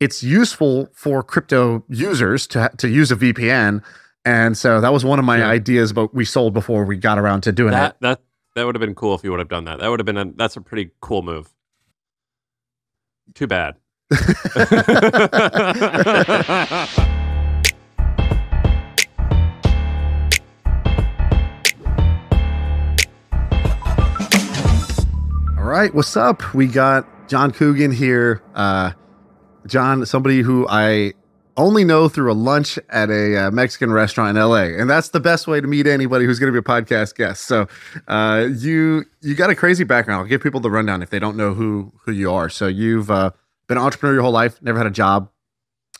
it's useful for crypto users to to use a VPN. And so that was one of my yeah. ideas, but we sold before we got around to doing that, it. That that would have been cool if you would have done that. That would have been a, that's a pretty cool move. Too bad. All right, what's up? We got John Coogan here. Uh, John, somebody who I only know through a lunch at a uh, Mexican restaurant in LA, and that's the best way to meet anybody who's going to be a podcast guest. So, uh, you you got a crazy background. I'll give people the rundown if they don't know who who you are. So, you've uh, been an entrepreneur your whole life, never had a job,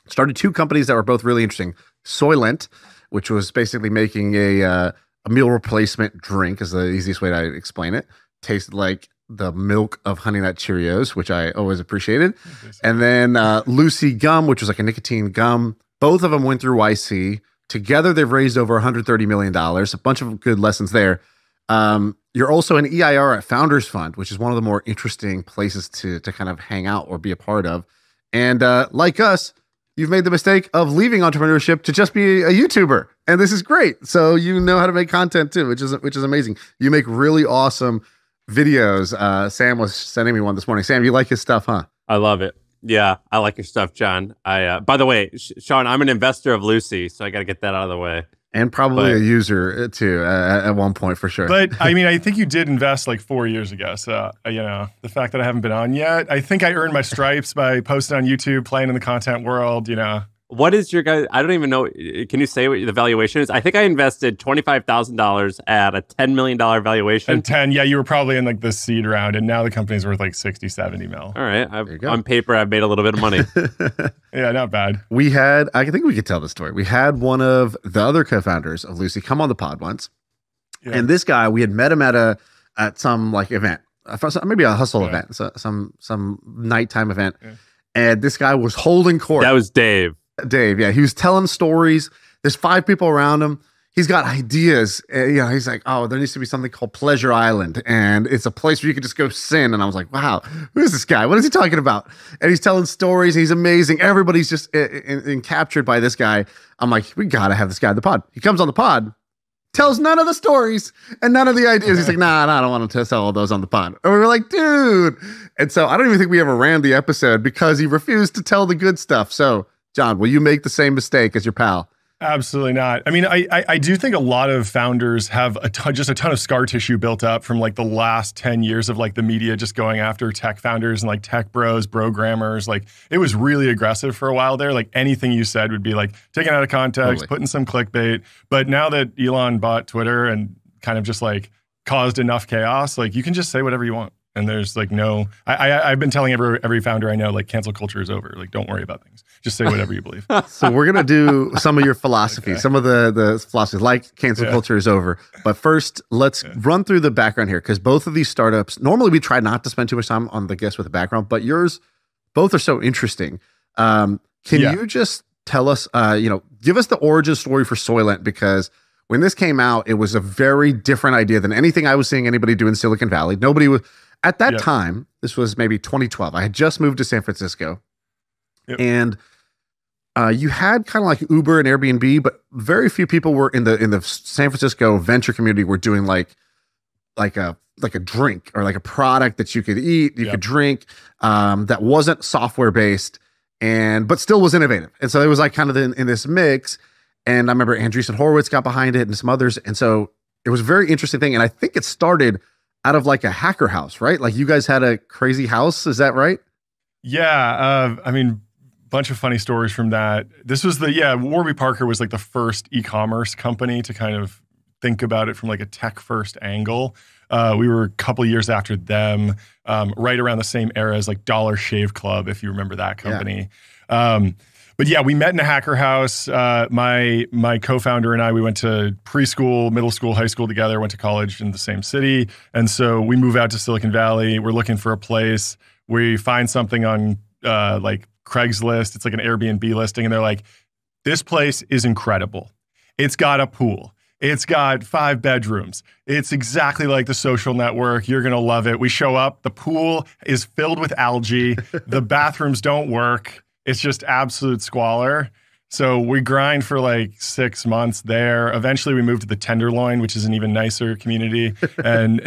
started two companies that were both really interesting. Soylent, which was basically making a uh, a meal replacement drink, is the easiest way to explain it. Tasted like the milk of Honey Nut Cheerios, which I always appreciated. And then uh, Lucy Gum, which was like a nicotine gum. Both of them went through YC. Together, they've raised over $130 million. A bunch of good lessons there. Um, you're also an EIR at Founders Fund, which is one of the more interesting places to, to kind of hang out or be a part of. And uh, like us, you've made the mistake of leaving entrepreneurship to just be a YouTuber, and this is great. So you know how to make content too, which is which is amazing. You make really awesome videos. Uh, Sam was sending me one this morning. Sam, you like his stuff, huh? I love it. Yeah, I like your stuff, John. I uh, by the way, Shaan, I'm an investor of Lucy, so I got to get that out of the way. And probably but, a user uh, too uh, at one point for sure. But I mean, I think you did invest like four years ago. So uh, you know, the fact that I haven't been on yet, I think I earned my stripes by posting on YouTube, playing in the content world. You know, what is your guys? I don't even know. Can you say what the valuation is? I think I invested twenty five thousand dollars at a ten million dollar valuation. And ten, yeah, you were probably in like the seed round, and now the company's worth like 60, 70 mil. All right, on paper, I've made a little bit of money. yeah, not bad. We had, I think we could tell the story. We had one of the other co-founders of Lucy come on the pod once, yeah. and this guy, we had met him at a at some like event, maybe a hustle yeah. event, so, some some nighttime event, yeah. and this guy was holding court. That was Dave. Dave, yeah, he was telling stories. There's five people around him. He's got ideas. Uh, you know, he's like, oh, there needs to be something called Pleasure Island, and it's a place where you can just go sin. And I was like, wow, who is this guy? What is he talking about? And he's telling stories. He's amazing. Everybody's just in, in captured by this guy. I'm like, we gotta have this guy in the pod. He comes on the pod, tells none of the stories and none of the ideas. He's like, nah, nah, I don't want to tell all those on the pod. And we were like, dude. And so I don't even think we ever ran the episode because he refused to tell the good stuff. So John, will you make the same mistake as your pal? Absolutely not. I mean, I, I, I do think a lot of founders have a ton, just a ton of scar tissue built up from like the last ten years of like the media just going after tech founders and like tech bros, programmers. Like it was really aggressive for a while there. Like anything you said would be like taken out of context, totally. putting some clickbait. But now that Elon bought Twitter and kind of just like caused enough chaos, like you can just say whatever you want and there's like no I, I have been telling every every founder I know like cancel culture is over like don't worry about things just say whatever you believe so we're gonna do some of your philosophy okay. some of the the philosophies like cancel yeah. culture is over but first let's yeah. run through the background here because both of these startups normally we try not to spend too much time on the guests with the background but yours both are so interesting um, can yeah. you just tell us uh, you know give us the origin story for Soylent because when this came out, it was a very different idea than anything I was seeing anybody do in Silicon Valley. Nobody was at that yep. time, this was maybe 2012. I had just moved to San Francisco, yep. and uh, you had kind of like Uber and Airbnb, but very few people were in the in the San Francisco venture community were doing like like a like a drink or like a product that you could eat, you yep. could drink um, that wasn't software based and but still was innovative. And so it was like kind of in, in this mix. And I remember Andreessen Horowitz got behind it and some others. And so it was a very interesting thing. And I think it started out of like a hacker house, right? Like you guys had a crazy house, is that right? Yeah, uh, I mean, bunch of funny stories from that. This was the yeah, Warby Parker was like the first e-commerce company to kind of think about it from like a tech first angle. Uh, we were a couple years after them, um, right around the same era as like Dollar Shave Club, if you remember that company. Yeah. Um, but yeah, we met in a hacker house. Uh, my my co-founder and I, we went to preschool, middle school, high school together. Went to college in the same city, and so we move out to Silicon Valley. We're looking for a place. We find something on uh, like Craigslist. It's like an Airbnb listing, and they're like, "This place is incredible. It's got a pool." It's got five bedrooms. It's exactly like the social network. You're going to love it. We show up. The pool is filled with algae. the bathrooms don't work it's just absolute squalor. So we grind for like six months there. Eventually, we moved to the Tenderloin, which is an even nicer community, and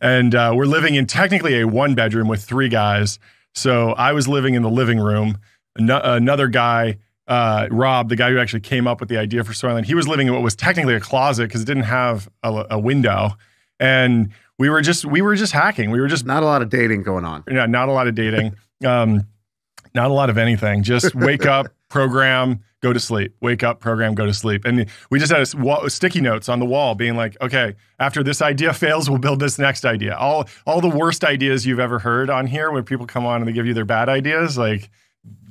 and uh, we're living in technically a one bedroom with three guys. So I was living in the living room. Ano- another guy, uh, Rob, the guy who actually came up with the idea for Soylent, he was living in what was technically a closet because it didn't have a, a window, and we were just we were just hacking. We were just Not a lot of dating going on. yeah, not a lot of dating. Um, not a lot of anything. Just wake up, program, go to sleep. Wake up, program, go to sleep. And we just had a sticky notes on the wall, being like, okay, after this idea fails, we'll build this next idea. All all the worst ideas you've ever heard on here, when people come on and they give you their bad ideas, like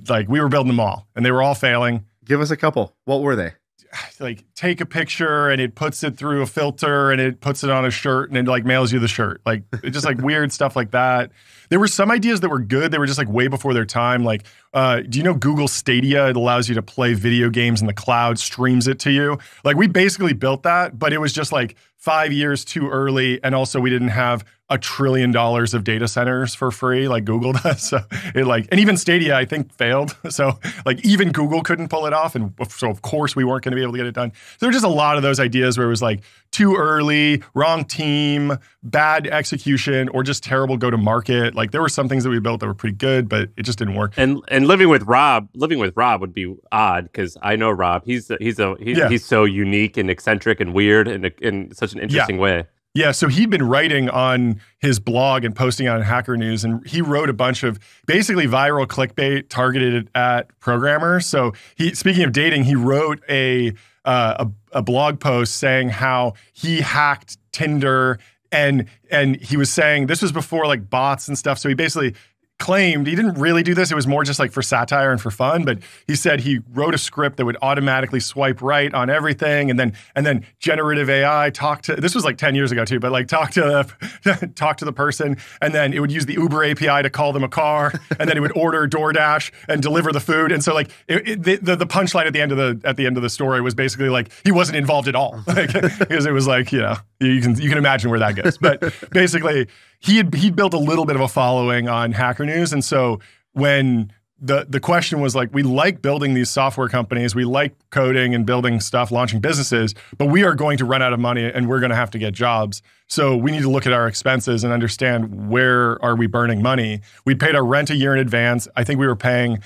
like we were building them all, and they were all failing Give us a couple. What were they? like take a picture and it puts it through a filter and it puts it on a shirt and it like mails you the shirt. Like it's just like weird stuff like that. There were some ideas that were good. They were just like way before their time. Like, uh, do you know Google Stadia? It allows you to play video games in the cloud, streams it to you. Like we basically built that, but it was just like five years too early. And also we didn't have a trillion dollars of data centers for free like Google does. So it like, and even Stadia, I think failed. So like even Google couldn't pull it off. And so of course we weren't going to be able to get it done. So there were just a lot of those ideas where it was like too early, wrong team, bad execution, or just terrible go to market. Like there were some things that we built that were pretty good, but it just didn't work. And and living with Rob, living with Rob would be odd because I know Rob. He's he's a he's, Yeah. he's so unique and eccentric and weird in in such an interesting way. Yeah, so he'd been writing on his blog and posting on Hacker News, and he wrote a bunch of basically viral clickbait targeted at programmers. So he, speaking of dating, he wrote a uh, a, a blog post saying how he hacked Tinder, and and he was saying this was before like bots and stuff. So he basically claimed he didn't really do this. It was more just like for satire and for fun. But he said he wrote a script that would automatically swipe right on everything, and then and then generative AI talk to. This was like ten years ago too, but like talk to the talk to the person, and then it would use the Uber API to call them a car, and then it would order DoorDash and deliver the food. And so like it, it, the the the punchline at the end of the at the end of the story was basically like he wasn't involved at all, like, because it was like you know you can you can imagine where that goes. But basically he had he built a little bit of a following on Hacker News, and so when the the question was like, we like building these software companies, we like coding and building stuff, launching businesses, but we are going to run out of money and we're going to have to get jobs. So we need to look at our expenses and understand where are we burning money. We paid our rent a year in advance. I think we were paying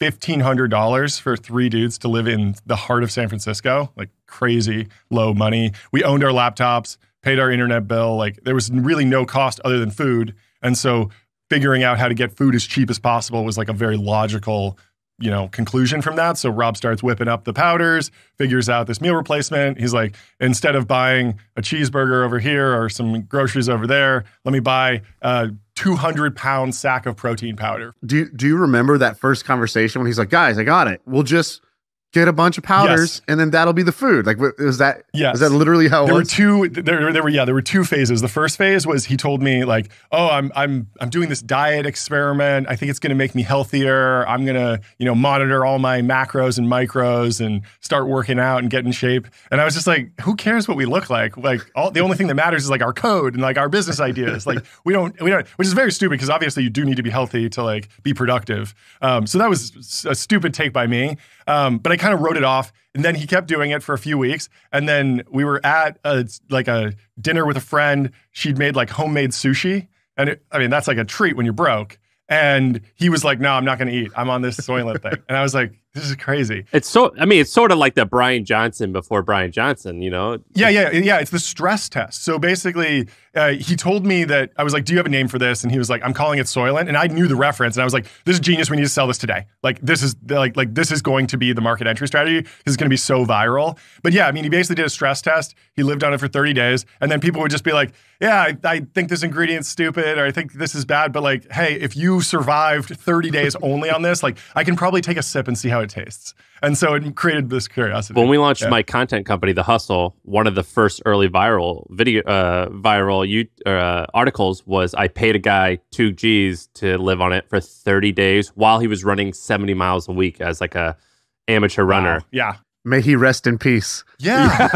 fifteen hundred dollars for three dudes to live in the heart of San Francisco, like crazy low money. We owned our laptops, paid our internet bill. Like there was really no cost other than food, and so figuring out how to get food as cheap as possible was like a very logical you know conclusion from that so rob starts whipping up the powders figures out this meal replacement he's like instead of buying a cheeseburger over here or some groceries over there let me buy a 200 pound sack of protein powder Do do you remember that first conversation when he's like, guys, I got it. We'll just get a bunch of powders Yes. and then that'll be the food. Like, wa- was that, yeah is that literally how it there were two there, there were yeah there were two phases. The first phase was he told me like oh i'm i'm i'm doing this diet experiment. I think it's going to make me healthier. I'm going to you know monitor all my macros and micros and start working out and get in shape. And i was just like who cares what we look like? Like all the only thing that matters is like our code and like our business ideas. Like we don't we don't which is very stupid because obviously you do need to be healthy to like be productive. Um, so that was a stupid take by me um, but i kind of wrote it off and then he kept doing it for a few weeks. And then we were at a, like a dinner with a friend. She'd made like homemade sushi. And it, I mean, that's like a treat when you're broke. And he was like, no, I'm not going to eat. I'm on this Soylent thing. And I was like, this is crazy. It's so I mean it's sort of like the Brian Johnson before Brian Johnson, you know. Yeah, yeah, yeah. It's the stress test. So basically, uh, he told me that I was like, "Do you have a name for this?" And he was like, "I'm calling it Soylent." And I knew the reference, and I was like, "This is genius. We need to sell this today. Like, this is like like this is going to be the market entry strategy. This is going to be so viral." But yeah, I mean, he basically did a stress test. He lived on it for 30 days, and then people would just be like, "Yeah, I, I think this ingredient's stupid, or I think this is bad." But like, hey, if you survived 30 days only on this, like, I can probably take a sip and see how it tastes. And so it created this curiosity. When we launched Yeah. my content company, The Hustle, one of the first early viral video, uh, viral you, uh, articles was I paid a guy two G's to live on it for 30 days while he was running 70 miles a week as like a amateur runner. Wow. Yeah. May he rest in peace. Yeah.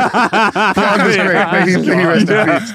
God was great. May he, may he rest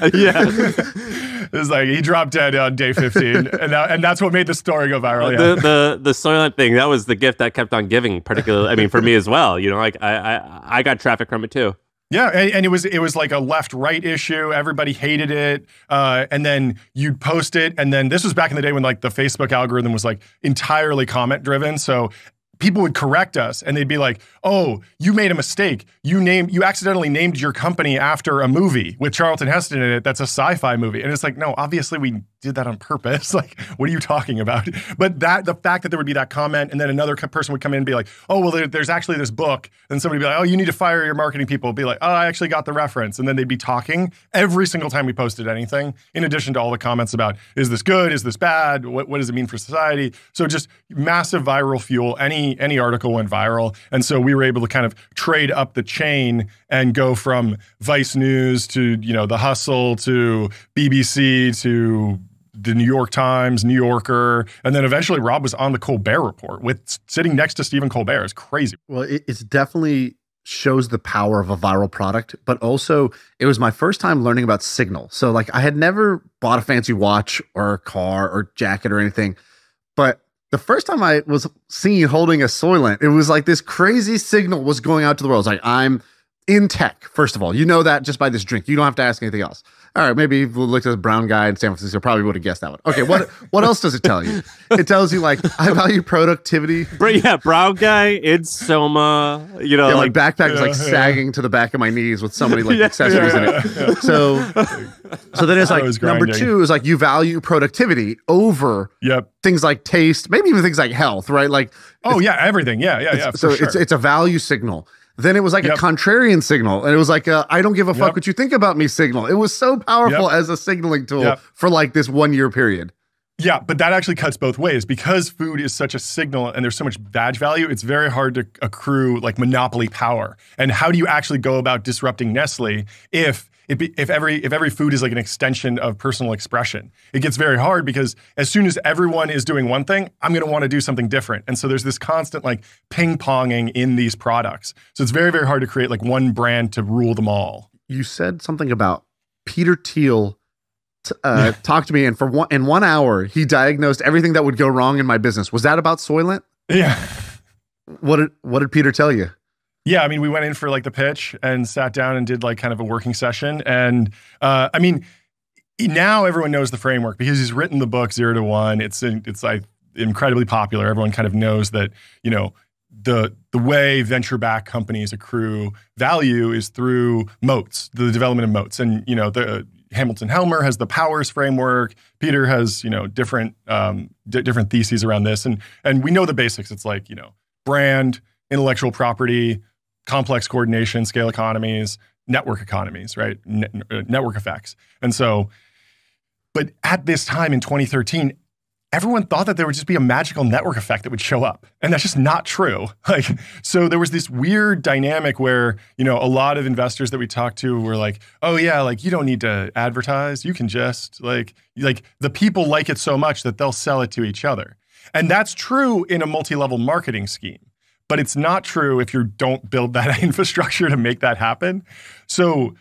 in peace. yeah. was like he dropped dead on day 15, and that, and that's what made the story go viral. Yeah. The the the Soylent thing that was the gift that kept on giving. Particularly, I mean, for me as well. You know, like I I, I got traffic from it too. Yeah, and, and, it was it was like a left right issue. Everybody hated it, uh, and then you'd post it, and then this was back in the day when like the Facebook algorithm was like entirely comment driven. So people would correct us and they'd be like, "Oh, you made a mistake. You named you accidentally named your company after a movie with Charlton Heston in it. That's a sci-fi movie." And it's like, "No, obviously we did that on purpose. Like, what are you talking about?" But that the fact that there would be that comment and then another person would come in and be like, "Oh, well, there, there's actually this book," and somebody would be like, "Oh, you need to fire your marketing people." Be like, "Oh, I actually got the reference," and then they'd be talking every single time we posted anything. In addition to all the comments about, "Is this good? Is this bad? What, what does it mean for society?" So just massive viral fuel. Any any article went viral, and so we were able to kind of trade up the chain and go from Vice News to you know the Hustle to BBC to the New York Times, New Yorker, and then eventually Rob was on the Colbert Report with sitting next to Stephen Colbert. It's crazy. Well, it, it's definitely shows the power of a viral product, but also it was my first time learning about Signal. So like I had never bought a fancy watch or a car or jacket or anything, but the first time I was seen holding a Soylent, it was like this crazy signal was going out to the world. It's like I'm in tech. First of all, you know that just by this drink. You don't have to ask anything else. All right, maybe if we looked at a brown guy in San Francisco, probably would have guessed that one. Okay, what what else does it tell you? It tells you like I value productivity. But yeah, brown guy in Soma. You know, yeah, like my backpack is like yeah. sagging to the back of my knees with so many like yeah, accessories in it. So, so then it's like number two is like you value productivity over yep. things like taste, maybe even things like health, right? Like oh yeah, everything. Yeah, yeah, yeah. So sure. it's it's a value signal. Then it was like yep. a contrarian signal, and it was like I don't give a fuck yep. what you think about me signal. It was so powerful yep. as a signaling tool for like this one year period. Yeah, but that actually cuts both ways because food is such a signal and there's so much badge value. It's very hard to accrue like monopoly power. And how do you actually go about disrupting Nestle if it if every if every food is like an extension of personal expression, it gets very hard because as soon as everyone is doing one thing, I'm going to want to do something different. And so there's this constant like ping ponging in these products. So it's very very hard to create like one brand to rule them all. You said something about Peter Thiel uh, talked to me, and for one in one hour, he diagnosed everything that would go wrong in my business. Was that about Soylent? Yeah. What did What did Peter tell you? Yeah, I mean, we went in for like the pitch and sat down and did like kind of a working session. And uh, I mean, now everyone knows the framework because he's written the book Zero to One. It's it's like incredibly popular. Everyone kind of knows that you know the the way venture back companies accrue value is through moats, the development of moats, and you know the Hamilton Helmer has the powers framework. Peter has you know different um, d- different theses around this, and and we know the basics. It's like you know brand, intellectual property, complex coordination, scale economies, network economies, right? Uh, network effects. And so, but at this time in 2013, everyone thought that there would just be a magical network effect that would show up. And that's just not true. Like, so there was this weird dynamic where, you know, a lot of investors that we talked to were like, oh yeah, like you don't need to advertise. You can just like, like the people like it so much that they'll sell it to each other. And that's true in a multi-level marketing scheme but it's not true if you don't build that infrastructure to make that happen. So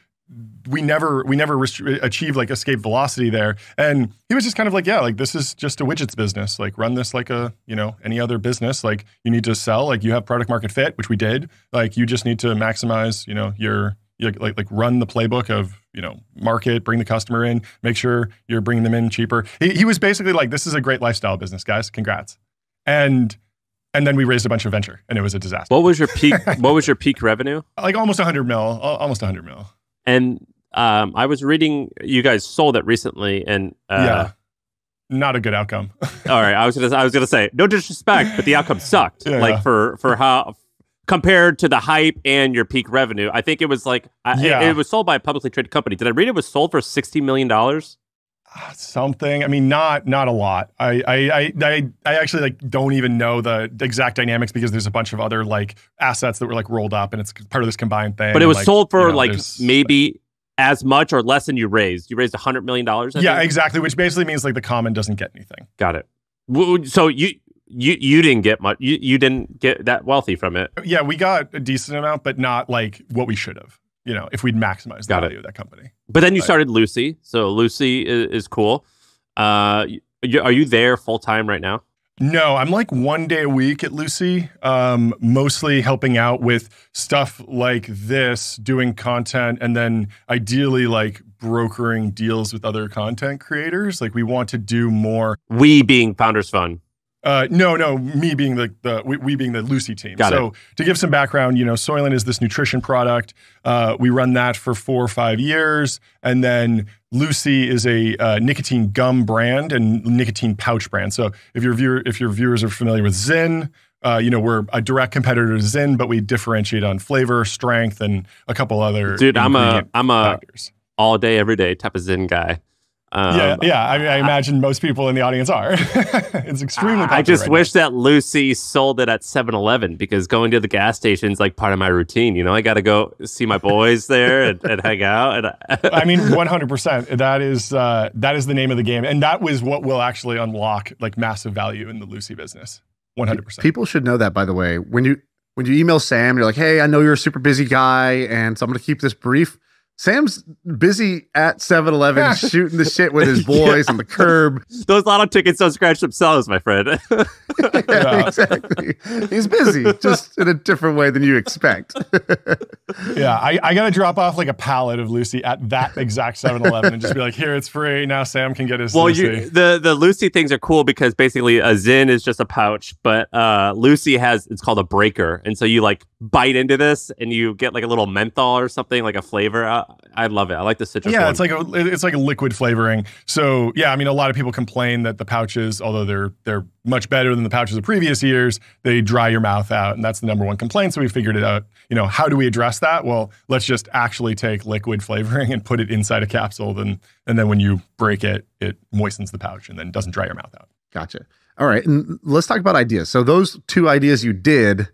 we never we never rest- achieved like escape velocity there. And he was just kind of like yeah like this is just a widgets business. Like run this like a you know any other business. Like you need to sell. Like you have product market fit which we did. Like you just need to maximize you know your like like run the playbook of you know market bring the customer in make sure you're bringing them in cheaper. He, he was basically like this is a great lifestyle business guys. Congrats. And and then we raised a bunch of venture, and it was a disaster. What was your peak? what was your peak revenue? Like almost 100 mil, almost 100 mil. And um, I was reading you guys sold it recently, and uh, yeah, not a good outcome. all right, I was gonna I was gonna say no disrespect, but the outcome sucked. Yeah, like yeah. for for how compared to the hype and your peak revenue, I think it was like yeah. it, it was sold by a publicly traded company. Did I read it was sold for 60 million dollars? Something. I mean, not not a lot. I I I I actually like don't even know the exact dynamics because there's a bunch of other like assets that were like rolled up and it's part of this combined thing. But it was like, sold for you know, like maybe as much or less than you raised. You raised a hundred million dollars. Yeah, think? exactly. Which basically means like the common doesn't get anything. Got it. So you you you didn't get much. You you didn't get that wealthy from it. Yeah, we got a decent amount, but not like what we should have. You know, if we'd maximize the Got it. value of that company. But then you Right. started Lucy. So Lucy is, is cool. Uh, you, are you there full time right now? No, I'm like one day a week at Lucy, um, mostly helping out with stuff like this, doing content, and then ideally like brokering deals with other content creators. Like we want to do more. We being Founders Fund. Uh, no, no, me being the the we, we being the Lucy team. Got so to give some background, you know, Soylent is this nutrition product. Uh, we run that for four or five years, and then Lucy is a uh, nicotine gum brand and nicotine pouch brand. So if your viewer, if your viewers are familiar with Zyn, uh, you know we're a direct competitor to Zyn, but we differentiate on flavor, strength, and a couple other. Dude, I'm a I'm a all day every day type of Zyn guy. Um, yeah, yeah. I, mean, I imagine most people in the audience are. it's extremely. I just right now. wish that Lucy sold it at 7-Eleven because going to the gas station is like part of my routine. You know, I got to go see my boys there and, and hang out. And I mean, one hundred percent. That is uh, that is the name of the game, and that was what will actually unlock like massive value in the Lucy business. One hundred percent. People should know that, by the way. When you when you email Sam, you're like, "Hey, I know you're a super busy guy, and so I'm going to keep this brief." Sam's busy at 7-Eleven shooting the shit with his boys on the curb. those lotto tickets don't scratch themselves, my friend. Yeah, exactly. He's busy, just in a different way than you expect. Yeah, I, I got to drop off like a pallet of Lucy at that exact 7-Eleven and just be like, "Here, it's free. Now Sam can get his well, Lucy." you, the the Lucy things are cool because basically a Zyn is just a pouch, but uh, Lucy has it's called a breaker, and so you like bite into this and you get like a little menthol or something like a flavor. I, I love it. I like the citrus. yeah, one. it's like a it's like a liquid flavoring. So yeah, I mean, a lot of people complain that the pouches, although they're they're much better than the pouches of previous years, they dry your mouth out, and that's the number one complaint. So we figured it out. You know, how do we address that? Well, let's just actually take liquid flavoring and put it inside a capsule, then and then when you break it, it moistens the pouch and then doesn't dry your mouth out. Gotcha. All right, and let's talk about ideas. So those two ideas you did,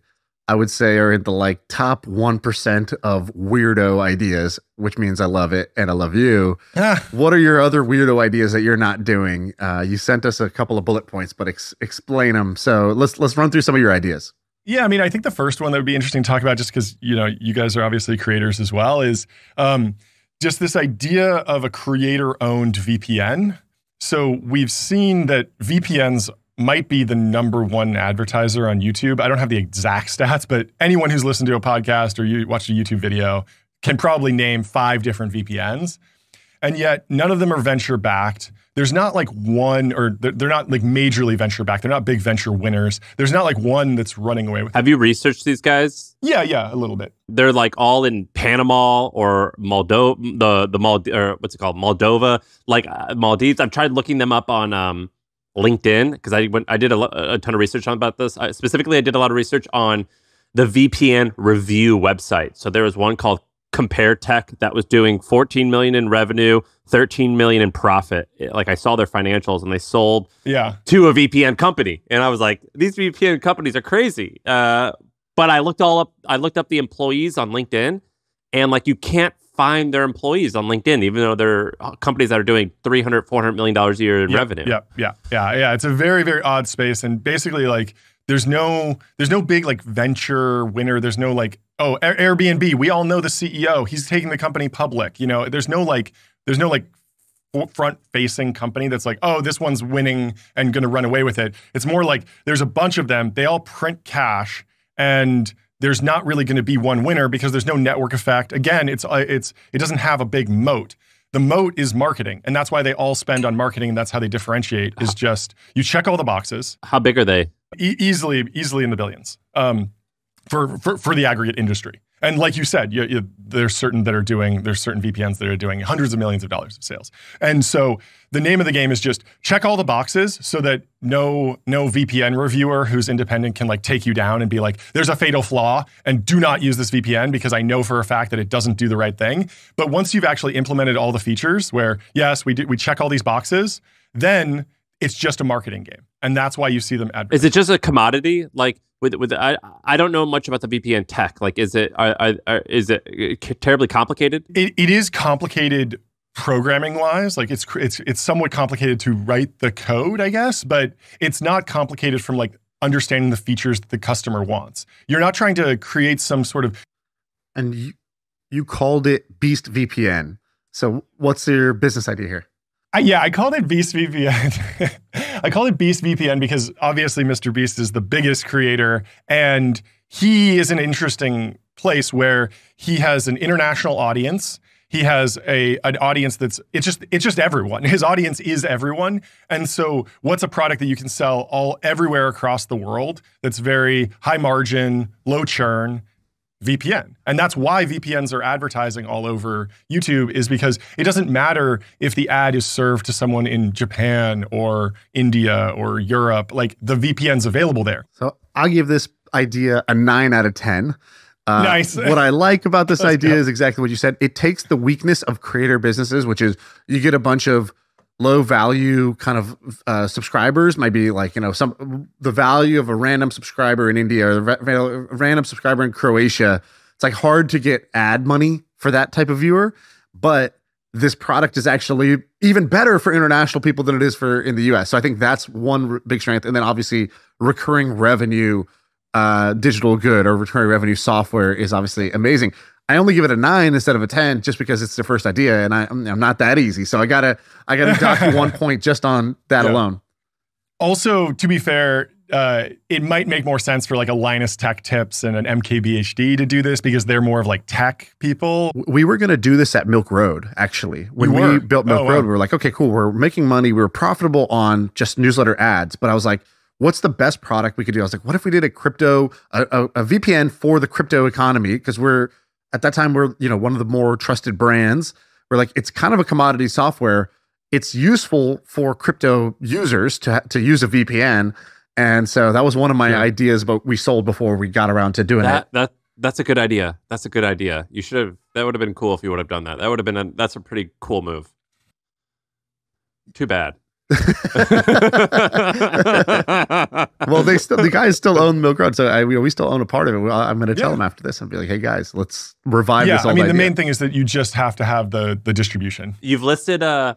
I would say, are in the like top one percent of weirdo ideas, which means I love it and I love you. Ah, What are your other weirdo ideas that you're not doing? Uh, you sent us a couple of bullet points, but ex- explain them. So let's let's run through some of your ideas. Yeah, I mean, I think the first one that would be interesting to talk about, just because you know you guys are obviously creators as well, is um, just this idea of a creator-owned VPN. So we've seen that VPNs might be the number one advertiser on YouTube. I don't have the exact stats, but anyone who's listened to a podcast or you watched a YouTube video can probably name five different VPNs. And yet none of them are venture backed. There's not like one, or they're, they're not like majorly venture backed. They're not big venture winners. There's not like one that's running away with. Have you researched these guys? Yeah, yeah, a little bit. They're like all in Panama or Moldova, the the Mold or what's it called, Moldova, like uh, Maldives. I've tried looking them up on um, LinkedIn because I went, I did a, a ton of research on about this. I, specifically, I did a lot of research on the VPN review website. So there was one called Comparitech that was doing 14 million in revenue, 13 million in profit. Like I saw their financials and they sold Yeah, to a VPN company, and I was like, these VPN companies are crazy. Uh, but I looked all up. I looked up the employees on LinkedIn, and like you can't find their employees on LinkedIn, even though they're uh, companies that are doing 300 400 million dollars a year in yeah, revenue. Yeah, yeah, yeah, yeah. It's a very, very odd space, and basically, like, there's no, there's no big like venture winner. There's no like, oh, Air- Airbnb. We all know the CEO. He's taking the company public. You know, there's no like, there's no like front facing company that's like, oh, this one's winning and going to run away with it. It's more like there's a bunch of them. They all print cash and there's not really going to be one winner because there's no network effect. Again, it's uh, it's it doesn't have a big moat. The moat is marketing, and that's why they all spend on marketing, and that's how they differentiate. Is just you check all the boxes How big are they? e- easily, easily in the billions um, for, for for the aggregate industry. And like you said, you, you, there's certain that are doing there's certain VPNs that are doing hundreds of millions of dollars of sales. And so the name of the game is just check all the boxes so that no no VPN reviewer who's independent can like take you down and be like, there's a fatal flaw and do not use this VPN because I know for a fact that it doesn't do the right thing. But once you've actually implemented all the features where yes, we do, we check all these boxes, then it's just a marketing game. And that's why you see them advertise. Is it just a commodity? Like with with I I don't know much about the VPN tech. Like is it are, are, are, is it uh, terribly complicated? it, it is complicated programming wise like it's it's it's somewhat complicated to write the code i guess but it's not complicated from like understanding the features that the customer wants you're not trying to create some sort of And you, you called it Beast VPN. So what's your business idea here? I, yeah, I called it Beast VPN. I called it Beast VPN because obviously Mr. Beast is the biggest creator and he is an interesting place where he has an international audience. He has a an audience that's it's just it's just everyone. His audience is everyone. And so what's a product that you can sell all everywhere across the world that's very high margin, low churn, VPN. And that's why VPNs are advertising all over YouTube is because it doesn't matter if the ad is served to someone in Japan or India or Europe, like the VPN's available there. So I'll give this idea a nine out of 10. Uh, nice. what I like about this idea go. is exactly what you said. It takes the weakness of creator businesses, which is you get a bunch of low value kind of uh, subscribers might be like you know some the value of a random subscriber in India or a random subscriber in Croatia. It's like hard to get ad money for that type of viewer, but this product is actually even better for international people than it is for in the US. So I think that's one big strength. And then obviously recurring revenue, uh, digital good or recurring revenue software is obviously amazing. I only give it a nine instead of a ten just because it's the first idea, and I, am not that easy. So I gotta I gotta dock you one point just on that yeah. alone. Also, to be fair, uh, it might make more sense for like a Linus Tech Tips and an MKBHD to do this because they're more of like tech people. We were going to do this at Milk Road actually. When we built Milk oh, Road, wow. we were like, okay, cool, we're making money, we were profitable on just newsletter ads. But I was like, what's the best product we could do? I was like, what if we did a crypto, a, a, a VPN for the crypto economy? Because we're at that time we're you know one of the more trusted brands. We're like it's kind of a commodity software. It's useful for crypto users to to use a vpn and so that was one of my yeah. ideas but we sold before we got around to doing that, it. that that's a good idea. That's a good idea. You should have that would have been cool if you would have done that. That would have been a, that's a pretty cool move. Too bad well, they still the guys still own Milk Road, so I, we, we still own a part of it. I'm going to tell yeah. them after this and be like, "Hey guys, let's revive yeah, this." I mean, idea. the main thing is that you just have to have the the distribution. You've listed uh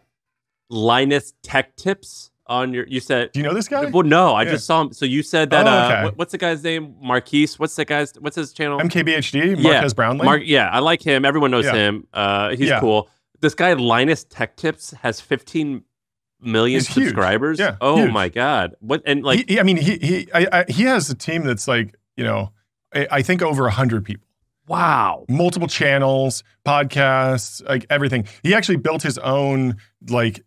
Linus Tech Tips on your. You said, "Do you know this guy?" Well, no, I yeah. just saw him. So you said that. Oh, okay. uh, what, what's the guy's name? Marquise. What's the guy's? What's his channel? MKBHD. Marques yeah. Brownlee. Mark, yeah, I like him. Everyone knows him. Uh, he's cool. This guy Linus Tech Tips has 15 million He's subscribers. Yeah, oh huge. my god. What and like he, I mean he he I, I, he has a team that's like, you know, I, I think over 100 people. Wow. Multiple channels, podcasts, like everything. He actually built his own like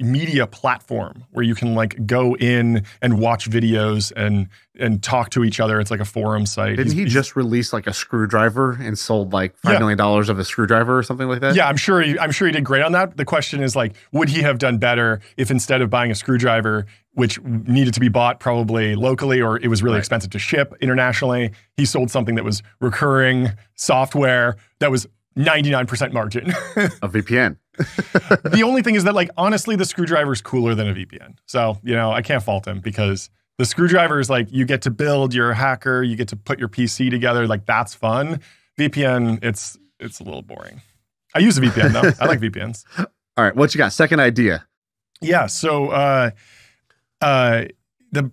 media platform where you can like go in and watch videos and and talk to each other. It's like a forum site. Didn't he's, he just release like a screwdriver and sold like five yeah. million dollars of a screwdriver or something like that? Yeah, I'm sure. He, I'm sure he did great on that. The question is like, would he have done better if instead of buying a screwdriver, which needed to be bought probably locally or it was really right. expensive to ship internationally, he sold something that was recurring software that was 99% margin. a VPN. The only thing is that, like, honestly, the screwdriver is cooler than a VPN. So, you know, I can't fault him because the screwdriver is like you get to build, you're a hacker, you get to put your PC together. Like, that's fun. VPN, it's it's a little boring. I use a VPN though. I like VPNs. All right, what you got? Second idea. Yeah. So, uh, uh, the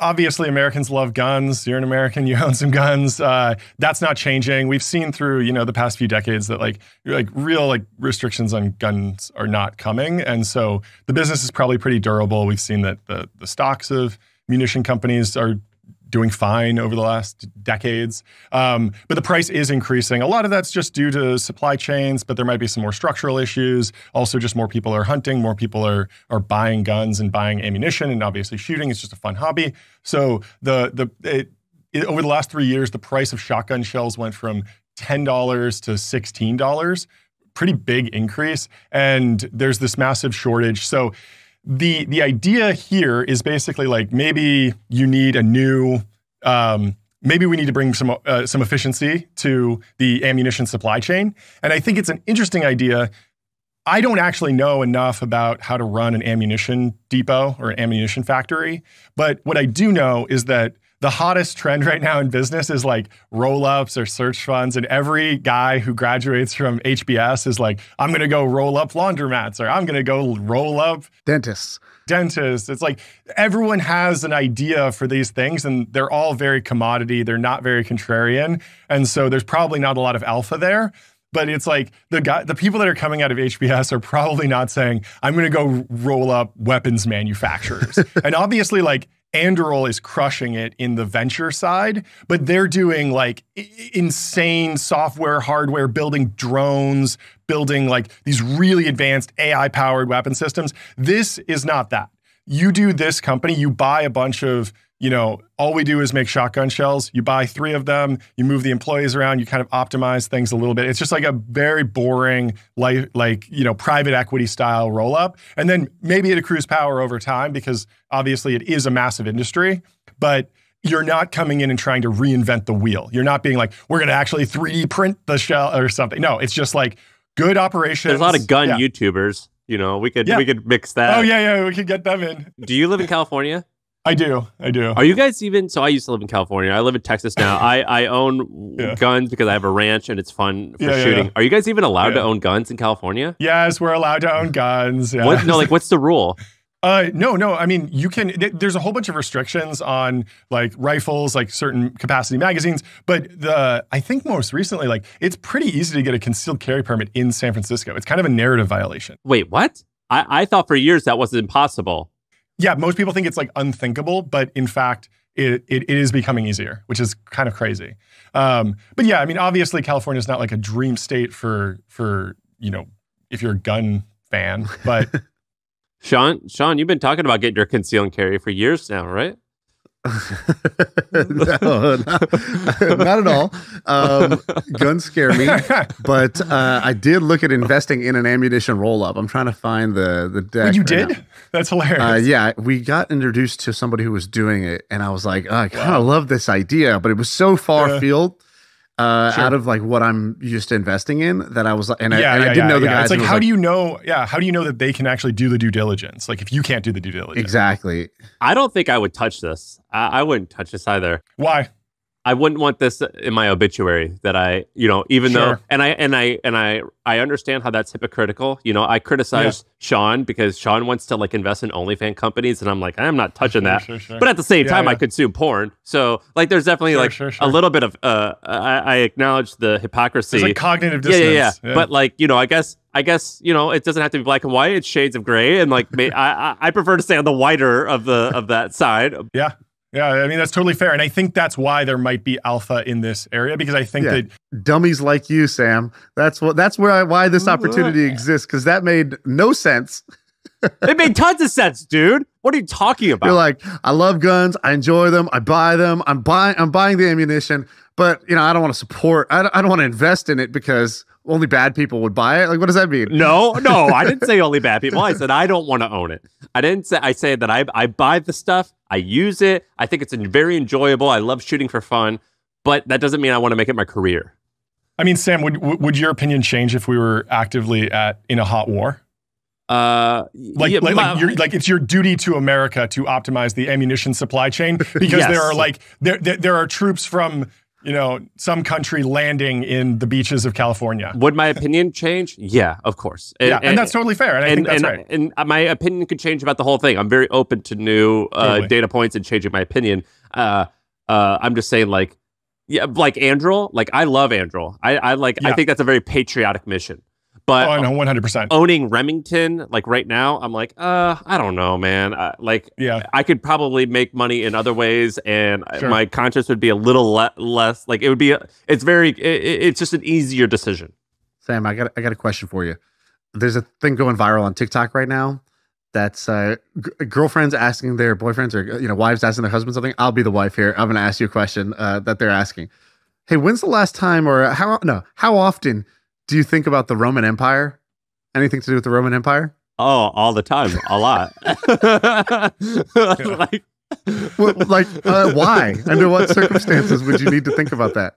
obviously Americans love guns. You're an American, you own some guns. Uh, that's not changing. We've seen through you know the past few decades that like like real like restrictions on guns are not coming, and so the business is probably pretty durable. We've seen that the the stocks of munition companies are doing fine over the last decades. Um, but the price is increasing. A lot of that's just due to supply chains, but there might be some more structural issues. Also, just more people are hunting, more people are are buying guns and buying ammunition, and obviously shooting is just a fun hobby. So the the it, it, over the last three years, the price of shotgun shells went from ten dollars to sixteen dollars. Pretty big increase, and there's this massive shortage. So the the idea here is basically like maybe you need a new um, maybe we need to bring some uh, some efficiency to the ammunition supply chain. And i think it's an interesting idea. I don't actually know enough about how to run an ammunition depot or an ammunition factory but what i do know is that the hottest trend right now in business is like roll ups or search funds. And every guy who graduates from HBS is like, I'm going to go roll up laundromats or I'm going to go roll up dentists. Dentists. It's like everyone has an idea for these things and they're all very commodity. They're not very contrarian. And so there's probably not a lot of alpha there. but it's like the guy, the people that are coming out of HBS are probably not saying, "I'm going to go roll up weapons manufacturers." and obviously, like Anduril is crushing it in the venture side, but they're doing like insane software, hardware, building drones, building like these really advanced AI powered weapon systems. This is not that. You do this company, you buy a bunch of, you know, all we do is make shotgun shells. You buy three of them, you move the employees around, you kind of optimize things a little bit. It's just like a very boring, like, like you know, private equity style roll up. And then maybe it accrues power over time because obviously it is a massive industry, but you're not coming in and trying to reinvent the wheel. You're not being like, we're going to actually 3D print the shell or something. No, it's just like good operations. There's a lot of gun Yeah. YouTubers. You know, we could Yeah. we could mix that. Oh yeah, yeah, we could get them in. Do you live in California? I do, I do. Are you guys even? So I used to live in California. I live in Texas now. I I own Yeah. guns because I have a ranch and it's fun for Yeah, yeah, shooting. Are you guys even allowed to own guns in California? Yes, we're allowed to own guns. Yeah. What? No, like what's the rule? Uh, no, no. I mean, you can. th- There's a whole bunch of restrictions on like rifles, like certain capacity magazines. But the I think most recently, like it's pretty easy to get a concealed carry permit in San Francisco. It's kind of a narrative violation. Wait, what? I, I thought for years that was impossible. Yeah, most people think it's like unthinkable, but in fact, it, it, it is becoming easier, which is kind of crazy. Um, but yeah, I mean, obviously, California is not like a dream state for for you know if you're a gun fan, but Shaan, Shaan, you've been talking about getting your conceal and carry for years now, right? no, not, not at all. Um, guns scare me, but uh, I did look at investing in an ammunition roll up. I'm trying to find the the deck. You right did? now. That's hilarious. Uh, yeah, we got introduced to somebody who was doing it, and I was like, oh, I kind of love this idea, but it was so far Yeah. field uh, Sure. out of like what I'm used to investing in that I was like, and, I, yeah, and yeah, I didn't yeah, know the yeah. guys. It's like, who was how do you know? Yeah, how do you know that they can actually do the due diligence? Like, if you can't do the due diligence, exactly? I don't think I would touch this. I, I wouldn't touch this either. Why? I wouldn't want this in my obituary that I, you know, even though and I and I and I I understand how that's hypocritical. You know, I criticize Shaan because Shaan wants to like invest in OnlyFans companies and I'm like, I'm not touching Sure, that. sure, sure. But at the same Yeah, time, I consume porn. So like there's definitely Sure, like sure, a little bit of uh I, I acknowledge the hypocrisy. There's like cognitive yeah, dissonance. yeah, yeah, But like, you know, I guess I guess, you know, it doesn't have to be black and white. It's shades of gray. And like I I prefer to stay on the whiter of the of that side. yeah, yeah. I mean, that's totally fair, and I think that's why there might be alpha in this area because I think Yeah. that Dummies like you, Sam. That's what. That's where I, why this opportunity exists because that made no sense. It made tons of sense, dude. What are you talking about? You're like, I love guns. I enjoy them. I buy them. I'm buying. I'm buying the ammunition, but you know, I don't want to support. I don't, I don't want to invest in it because only bad people would buy it. Like, what does that mean? No, no, I didn't say only bad people. I said I don't want to own it. I didn't say I say that I I buy the stuff, I use it, I think it's very enjoyable. I love shooting for fun, but that doesn't mean I want to make it my career. I mean, Sam, would would would your opinion change if we were actively at in a hot war? Uh, Like, yeah, like, my- like, you're, like it's your duty to America to optimize the ammunition supply chain because Yes. there are like there, there there are troops from you know some country landing in the beaches of California. would my opinion change? Yeah, of course. yeah, and, that's totally fair, and I think that's and, right. and my opinion could change about the whole thing. I'm very open to new uh, Totally. data points and changing my opinion. Uh, uh, I'm just saying, like, yeah, like Anduril. Like, I love Anduril. I, I like. I think that's a very patriotic mission. But oh, I know, one hundred percent. owning Remington, like right now, I'm like, uh, I don't know, man. Uh, like, Yeah, I could probably make money in other ways, and Sure. my conscience would be a little le- less. Like, it would be. A, it's very. It, it- it's just an easier decision. Sam, I got I got a question for you. There's a thing going viral on TikTok right now. That's uh, g- girlfriends asking their boyfriends or you know wives asking their husbands something. I'll be the wife here. I'm going to ask you a question uh, that they're asking. Hey, when's the last time or how no how often do you think about the Roman Empire? Anything to do with the Roman Empire? Oh, all the time, a lot. like, Well, like uh, why? Under what circumstances would you need to think about that?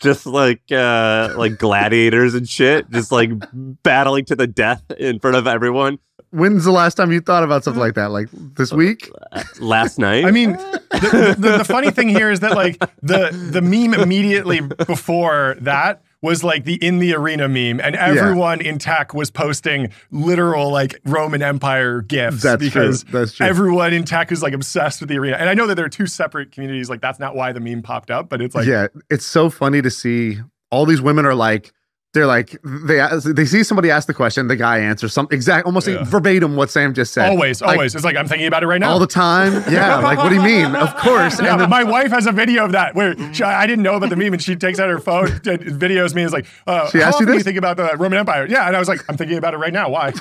just like uh like gladiators and shit just like battling to the death in front of everyone When's the last time you thought about something like that? Like this week? Uh, last night I mean, the, the, the funny thing here is that like the the meme immediately before that was like the in the arena meme, and everyone in tech was posting literal like Roman Empire gifs That's because true. That's true. everyone in tech is like obsessed with the arena. And I know that there are two separate communities. Like that's not why the meme popped up, but it's like yeah, it's so funny to see all these women are like they're like they they see somebody ask the question, the guy answers some exact almost Yeah. verbatim what Sam just said. Always, Like, always. It's like I'm thinking about it right now. all the time. Yeah, like what do you mean? Of course. Yeah, And then- my wife has a video of that where she, I didn't know about the meme, and she takes out her phone, and videos me, and is like, uh, She "How asked you do you think about the Roman Empire?" Yeah, and I was like, "I'm thinking about it right now. Why?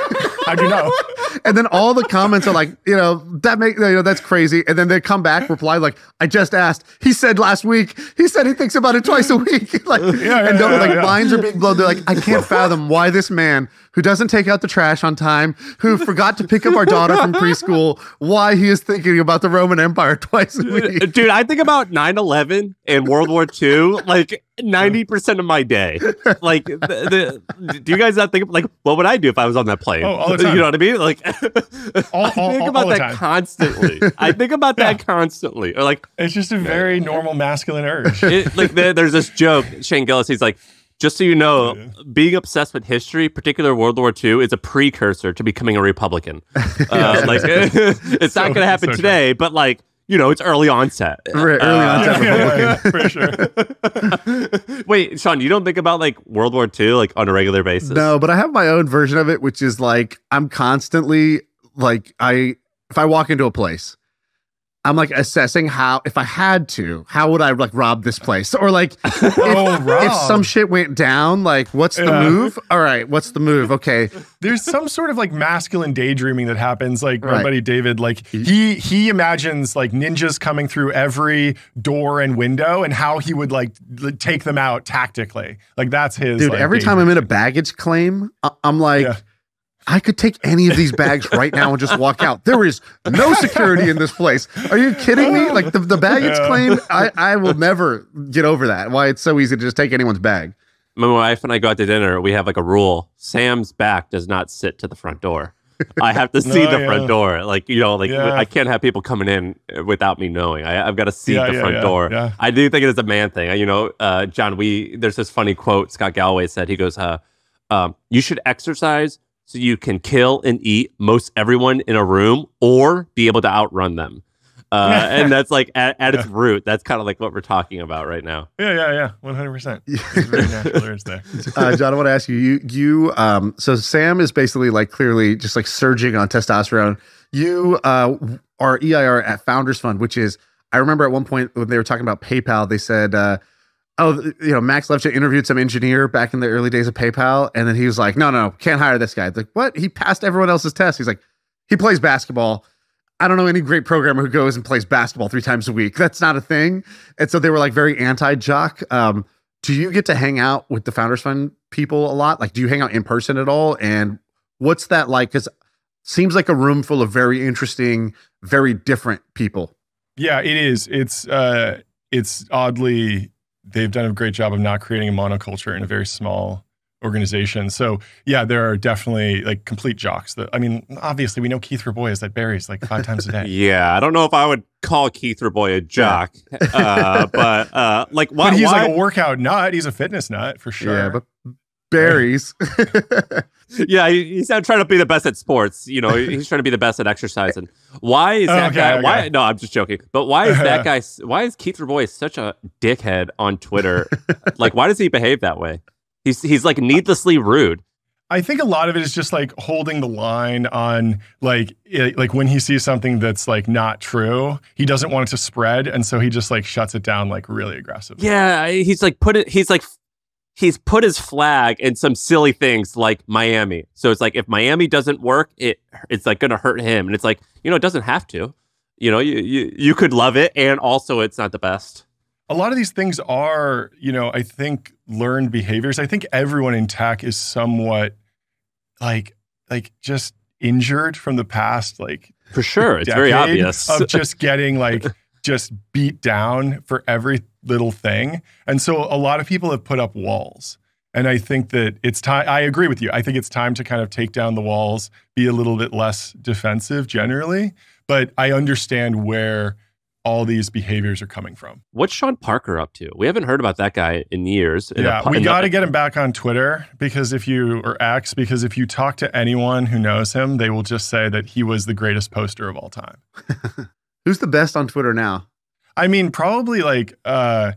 How'd you know?" and then all the comments are like, you know, that make you know that's crazy. And then they come back, reply like, I just asked. He said last week. He said he thinks about it twice a week. like, yeah, yeah, and yeah, like minds are being blown. They're like, I can't fathom why this man who doesn't take out the trash on time, who forgot to pick up our daughter from preschool, why he is thinking about the Roman Empire twice a week. Dude, I think about 9 11 and World War II like 90% of my day. Like, the, the, do you guys not think, like, what would I do if I was on that plane? Oh, all the time. You know what I mean? Like, All- I all- think all- about all the that time. constantly. I think about that constantly. Or, like, It's just a very normal masculine urge. it, like there, there's this joke, Shane Gillis, he's like, just so you know, being obsessed with history, particular World War II, is a precursor to becoming a Republican. Uh, like, it's not going to happen so true. today, but like, you know, it's early onset. Early Uh, onset yeah, yeah, yeah, for sure. Wait, Shaan, you don't think about like World War II like on a regular basis? No, but I have my own version of it, which is like I'm constantly like I if I walk into a place, I'm like assessing how if I had to, how would I like rob this place? Or like if, Oh, if some shit went down, like what's the move? All right, what's the move? Okay. There's some sort of like masculine daydreaming that happens. Like my buddy David, like he he imagines like ninjas coming through every door and window and how he would like take them out tactically. Like that's his. Dude, like, every time. I'm in a baggage claim, I- I'm like Yeah. I could take any of these bags right now and just walk out. There is no security in this place. Are you kidding me? Like the, the baggage Yeah. claim, I, I will never get over that. Why it's so easy to just take anyone's bag. My wife and I go out to dinner, we have like a rule: Sam's back does not sit to the front door. I have to see No, the yeah. front door. Like you know, like Yeah. I can't have people coming in without me knowing. I, I've got to see Yeah, the yeah, front yeah, door. yeah. I do think it is a man thing. You know, uh, John. We there's this funny quote Scott Galloway said. He goes, uh, um, "You should exercise so you can kill and eat most everyone in a room, or be able to outrun them." Uh, and that's like at, at its root. That's kind of like what we're talking about right now. Yeah, yeah, yeah. One hundred percent. Very natural urge there. uh, John, I want to ask you, you, you, um, so Sam is basically like clearly just like surging on testosterone. You uh, are EIR at Founders Fund, which is, I remember at one point when they were talking about PayPal, they said, uh, oh, you know, Max Levchin interviewed some engineer back in the early days of PayPal, and then he was like, no, no, can't hire this guy. Like, what? He passed everyone else's test. He's like, he plays basketball. I don't know any great programmer who goes and plays basketball three times a week. That's not a thing. And so they were like very anti jock. Um, do you get to hang out with the Founders Fund people a lot? Like, do you hang out in person at all? And what's that like? Because seems like a room full of very interesting, very different people. Yeah, it is. It's uh it's oddly they've done a great job of not creating a monoculture in a very small organization. So yeah, there are definitely like complete jocks. That I mean, obviously we know Keith Rabois is at Barry's like five times a day. Yeah, I don't know if I would call Keith Rabois a jock, uh, but uh, like why? But he's why- like a workout nut. He's a fitness nut for sure. Yeah, but berries. yeah, he- he's not trying to be the best at sports. You know, he's trying to be the best at exercising. Why is that Okay, guy? okay. Why? No, I'm just joking. But why is that guy? Why is Keith Rabois such a dickhead on Twitter? like, why does he behave that way? He's he's like needlessly rude. I think a lot of it is just like holding the line on like i- like when he sees something that's like not true, he doesn't want it to spread, and so he just like shuts it down like really aggressively. Yeah, he's like put it. He's like he's put his flag in some silly things like Miami. So it's like if Miami doesn't work, it it's like gonna hurt him, and it's like you know it doesn't have to. You know, you you, you could love it, and also it's not the best. a lot of these things are, you know, I think learned behaviors. I think everyone in tech is somewhat like like just injured from the past like For sure, it's very obvious. of just getting like just beat down for every little thing. And so a lot of people have put up walls. And I think that it's time I agree with you. I think it's time to kind of take down the walls, be a little bit less defensive generally, but I understand where all these behaviors are coming from. What's Sean Parker up to? We haven't heard about that guy in years. in yeah, pu- we got to get him back on Twitter because if you or X, because if you talk to anyone who knows him, they will just say that he was the greatest poster of all time. Who's the best on Twitter now? I mean, probably like uh,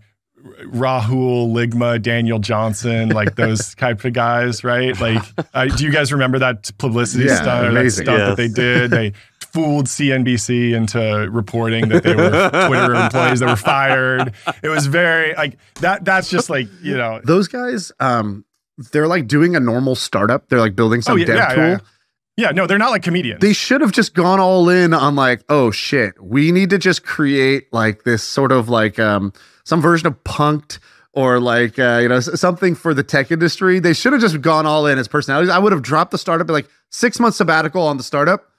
Rahul, Ligma, Daniel Johnson, like those type of guys, right? Like, uh, do you guys remember that publicity Yeah, stunt or that stuff Yes. that they did? They fooled CNBC into reporting that they were Twitter employees that were fired. It was very like that. That's just like you know. Those guys, um, they're like doing a normal startup. They're like building some Oh, yeah, dev yeah, tool. Yeah, no, they're not like comedians. They should have just gone all in on like, oh shit, we need to just create like this sort of like um some version of punked or like uh, you know something for the tech industry. They should have just gone all in as personalities. I would have dropped the startup like six months sabbatical on the startup.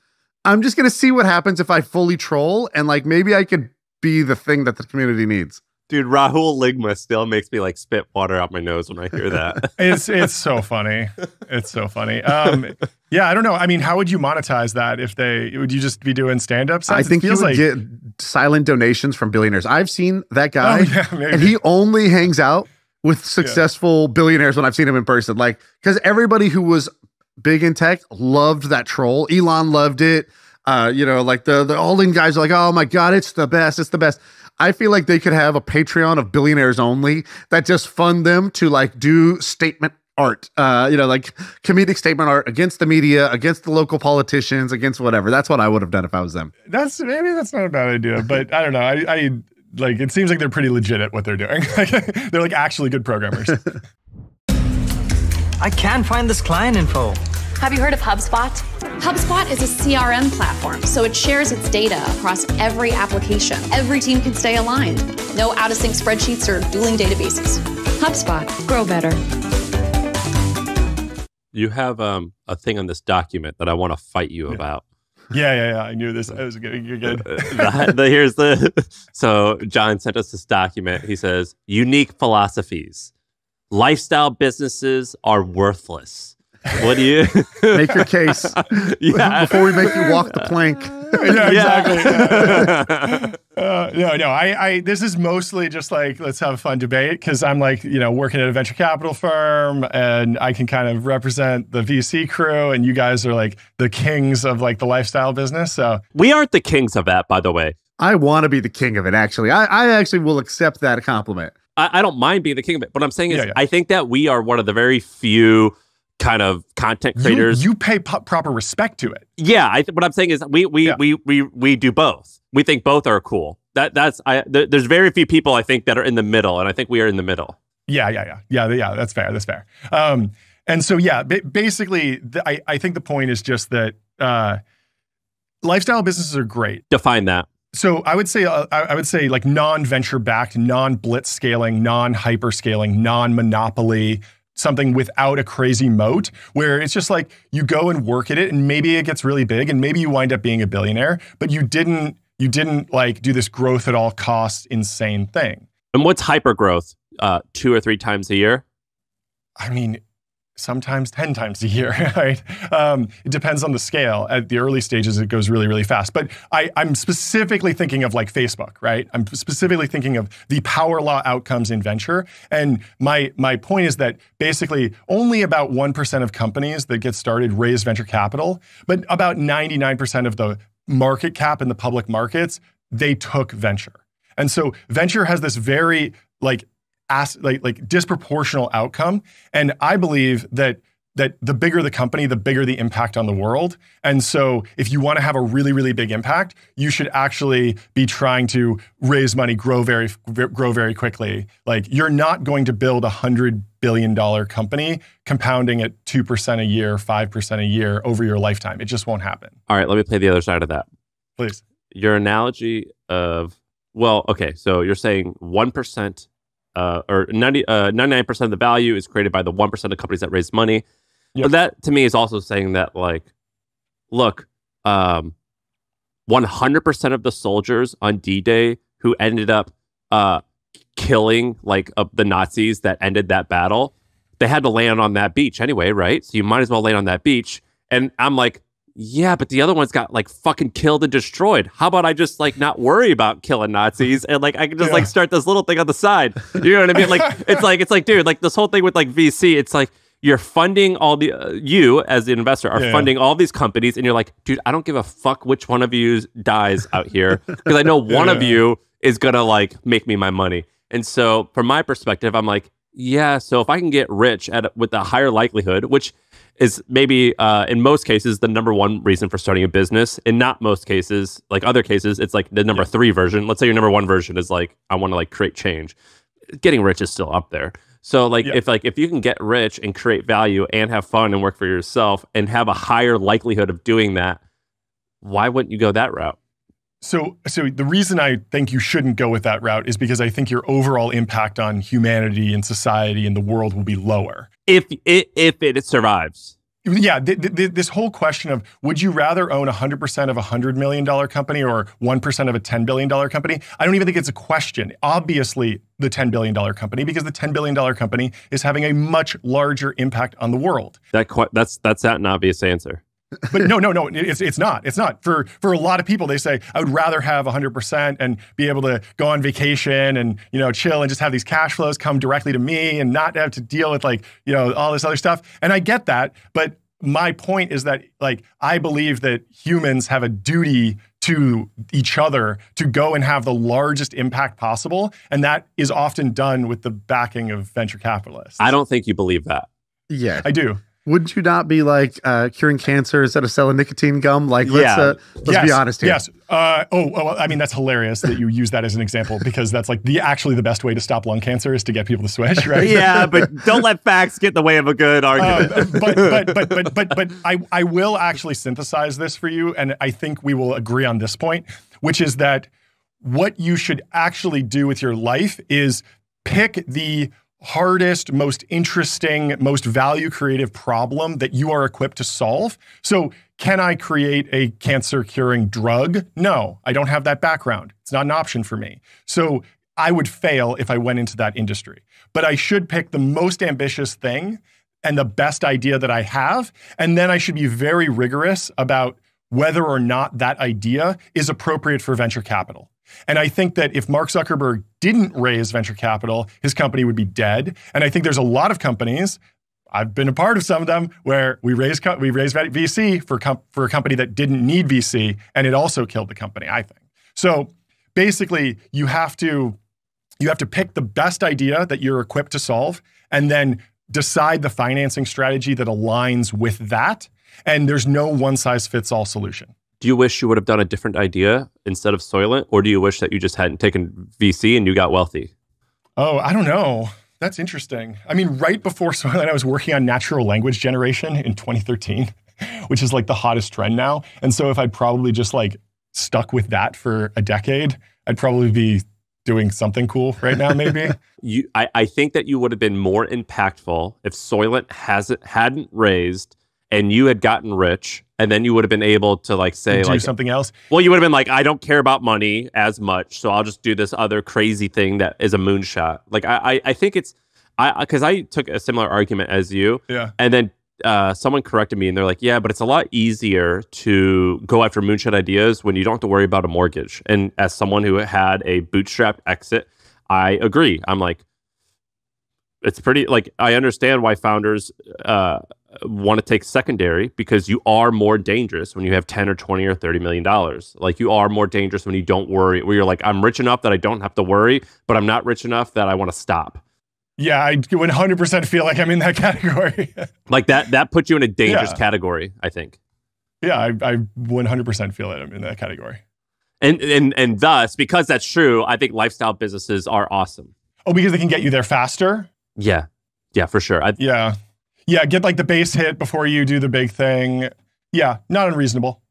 I'm just gonna see what happens if I fully troll and like maybe I could be the thing that the community needs. Dude, Rahul Ligma still makes me like spit water out my nose when I hear that. it's it's so funny. It's so funny. Um, yeah, I don't know. I mean, how would you monetize that if they would you just be doing stand up? I think you feels would like get silent donations from billionaires. I've seen that guy. oh yeah, maybe. and he only hangs out with successful billionaires when I've seen him in person. Like, because everybody who was big in tech loved that troll. Elon loved it. Uh, you know, like the the all in guys are like, oh my god, it's the best, it's the best. I feel like they could have a Patreon of billionaires only that just fund them to like do statement art. Uh, you know, like comedic statement art against the media, against the local politicians, against whatever. That's what I would have done if I was them. that's maybe that's not a bad idea, but I don't know. I, I like it seems like they're pretty legit at what they're doing. they're like actually good programmers. I can't find this client info. Have you heard of HubSpot? HubSpot is a CRM platform, so it shares its data across every application. Every team can stay aligned. No out of sync spreadsheets or dueling databases. HubSpot, grow better. you have um, a thing on this document that I want to fight you about. yeah, yeah, yeah. I knew this. I was good. You're good. the, the- here's the so John sent us this document. He says unique philosophies, lifestyle businesses are worthless. What do you Make your case yeah before we make you walk the plank. yeah, exactly. Yeah. Uh, no, no. I, I, this is mostly just like let's have a fun debate because I'm like, you know, working at a venture capital firm, and I can kind of represent the VC crew, and you guys are like the kings of like the lifestyle business. So we aren't the kings of that, by the way. I want to be the king of it. Actually, I, I actually will accept that compliment. I, I don't mind being the king of it. What I'm saying is, Yeah, yeah. I think that we are one of the very few kind of content creators. you pay po- proper respect to it. yeah, I th- what I'm saying is, we we, Yeah. we we we do both. We think both are cool. That that's I. Th- there's very few people I think that are in the middle, and I think we are in the middle. Yeah, yeah, yeah, yeah, yeah. That's fair. That's fair. Um, and so yeah, ba- basically, the, I I think the point is just that uh, lifestyle businesses are great. Define that. So I would say uh, I I would say like non-venture backed, non-blitz scaling, non-hyper scaling, non-monopoly, something without a crazy moat where it's just like you go and work at it and maybe it gets really big and maybe you wind up being a billionaire, but you didn't you didn't like do this growth at all costs insane thing. And what's hyper growth? Uh, two or three times a year. I mean, sometimes 10 times a year, right? Um, it depends on the scale. At the early stages, it goes really, really fast. But I, I'm specifically thinking of like Facebook, right? I'm specifically thinking of the power law outcomes in venture. And my, my point is that basically only about 1% of companies that get started raise venture capital, but about 99% of the market cap in the public markets, they took venture. And so venture has this very like as, like like disproportional outcome. And I believe that that the bigger the company, the bigger the impact on the world. And so if you want to have a really really big impact, you should actually be trying to raise money, grow very grow very quickly. Like you're not going to build a hundred billion dollar company compounding at two percent a year, five percent a year over your lifetime. It just won't happen. All right, let me play the other side of that. Please. Your analogy of well, okay, so you're saying one percent. Uh, or 90, uh, 99% of the value is created by the 1% of companies that raise money. Yep. But that to me is also saying that, like, look, um, 100% of the soldiers on D Day who ended up uh, killing like uh, the Nazis that ended that battle, they had to land on that beach anyway, right? So you might as well land on that beach. And I'm like, yeah, but the other ones got like fucking killed and destroyed. How about I just like not worry about killing Nazis and like I can just Yeah. like start this little thing on the side? You know what I mean? Like it's like it's like dude, like this whole thing with like VC, it's like you're funding all the uh, you as the investor are Yeah. funding all these companies and you're like, dude, I don't give a fuck which one of you dies out here because I know one of you is gonna like make me my money. And so, from my perspective, I'm like, yeah. So if I can get rich at with a higher likelihood, which is maybe uh, in most cases the number one reason for starting a business. In not most cases, like other cases, it's like the number yeah. three version. Let's say your number one version is like I want to like create change. Getting rich is still up there. So like yeah. if like if you can get rich and create value and have fun and work for yourself and have a higher likelihood of doing that, why wouldn't you go that route? So, so the reason I think you shouldn't go with that route is because I think your overall impact on humanity and society and the world will be lower if it if it survives. Yeah, th- th- this whole question of would you rather own 100% of a $100 million company or 1% of a $10 billion company? I don't even think it's a question. Obviously, the $10 billion company, because the $10 billion company is having a much larger impact on the world. That qu- that's, that's not an obvious answer but no, no, no, it's it's not. It's not. For for a lot of people, they say I would rather have 100% and be able to go on vacation and you know chill and just have these cash flows come directly to me and not have to deal with like you know all this other stuff. And I get that, but my point is that like I believe that humans have a duty to each other to go and have the largest impact possible, and that is often done with the backing of venture capitalists. I don't think you believe that. Yeah, I do. Wouldn't you not be like uh, curing cancer instead of selling nicotine gum? Like, let's yeah. uh, let's yes, be honest here. Yes. Uh, oh, well, I mean, that's hilarious that you use that as an example because that's like the actually the best way to stop lung cancer is to get people to switch, right? yeah, but don't let facts get in the way of a good uh, argument. but, but but but but but I I will actually synthesize this for you, and I think we will agree on this point, which is that what you should actually do with your life is pick the hardest, most interesting, most value creative problem that you are equipped to solve. So, can I create a cancer curing drug? No, I don't have that background. It's not an option for me. So, I would fail if I went into that industry. But I should pick the most ambitious thing and the best idea that I have. And then I should be very rigorous about whether or not that idea is appropriate for venture capital. And I think that if Mark Zuckerberg didn't raise venture capital, his company would be dead. And I think there's a lot of companies. I've been a part of some of them where we raised we raised VC for for a company that didn't need VC, and it also killed the company. I think so. Basically, you have to you have to pick the best idea that you're equipped to solve, and then decide the financing strategy that aligns with that. And there's no one size fits all solution do you wish you would have done a different idea instead of Soylent, or do you wish that you just hadn't taken VC and you got wealthy? Oh, I don't know. That's interesting. I mean, right before Soylent, I was working on natural language generation in 2013, which is like the hottest trend now. And so if I'd probably just like stuck with that for a decade, I'd probably be doing something cool right now, maybe. you, I, I think that you would have been more impactful if Soylent hasn't hadn't raised and you had gotten rich and then you would have been able to like say do like something else? Well you would have been like i don't care about money as much so i'll just do this other crazy thing that is a moonshot. Like i i, I think it's i because I, took a similar argument as you. Yeah. And then uh, someone corrected me and they're like yeah but it's a lot easier to go after moonshot ideas when you don't have to worry about a mortgage. And as someone who had a bootstrap exit i agree. I'm like it's pretty like i understand why founders uh want to take secondary because you are more dangerous when you have 10 or 20 or 30 million dollars. Like you are more dangerous when you don't worry where you're like i'm rich enough that i don't have to worry but i'm not rich enough that i want to stop. Yeah i 100% feel like i'm in that category. Like that that puts you in a dangerous yeah. category i think. Yeah I, I 100% feel that i'm in that category. And and and thus because that's true i think lifestyle businesses are awesome. Oh because they can get you there faster? Yeah. Yeah for sure. I, yeah yeah, get like the base hit before you do the big thing. Yeah, not unreasonable.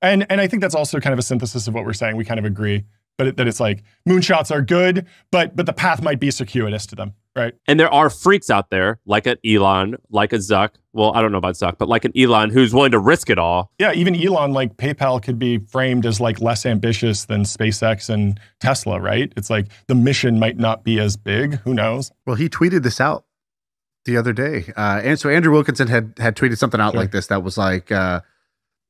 And and I think that's also kind of a synthesis of what we're saying. We kind of agree, but it, that it's like moonshots are good, but but the path might be circuitous to them, right? And there are freaks out there, like an Elon, like a Zuck. Well, I don't know about Zuck, but like an Elon who's willing to risk it all. Yeah, even Elon, like PayPal, could be framed as like less ambitious than SpaceX and Tesla, right? It's like the mission might not be as big. Who knows? Well, he tweeted this out the other day. Uh, and so Andrew Wilkinson had had tweeted something out sure. like this that was like, uh,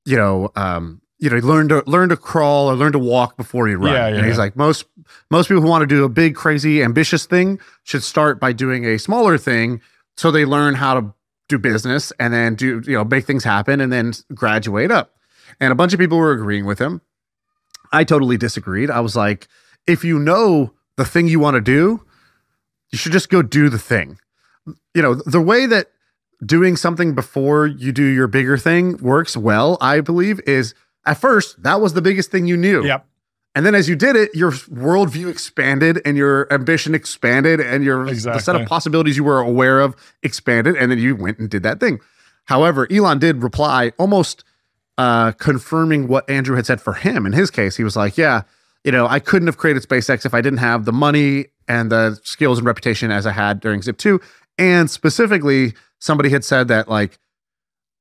you know, um, you know, learn to learn to crawl or learn to walk before you run. Yeah, yeah, and he's yeah. like, most most people who want to do a big, crazy, ambitious thing should start by doing a smaller thing, so they learn how to do business and then do you know make things happen and then graduate up. And a bunch of people were agreeing with him. I totally disagreed. I was like, if you know the thing you want to do, you should just go do the thing. You know, the way that doing something before you do your bigger thing works well, I believe, is at first that was the biggest thing you knew. Yep. And then as you did it, your worldview expanded and your ambition expanded and your the set of possibilities you were aware of expanded. And then you went and did that thing. However, Elon did reply almost uh, confirming what Andrew had said for him. In his case, he was like, Yeah, you know, I couldn't have created SpaceX if I didn't have the money and the skills and reputation as I had during Zip 2. And specifically, somebody had said that like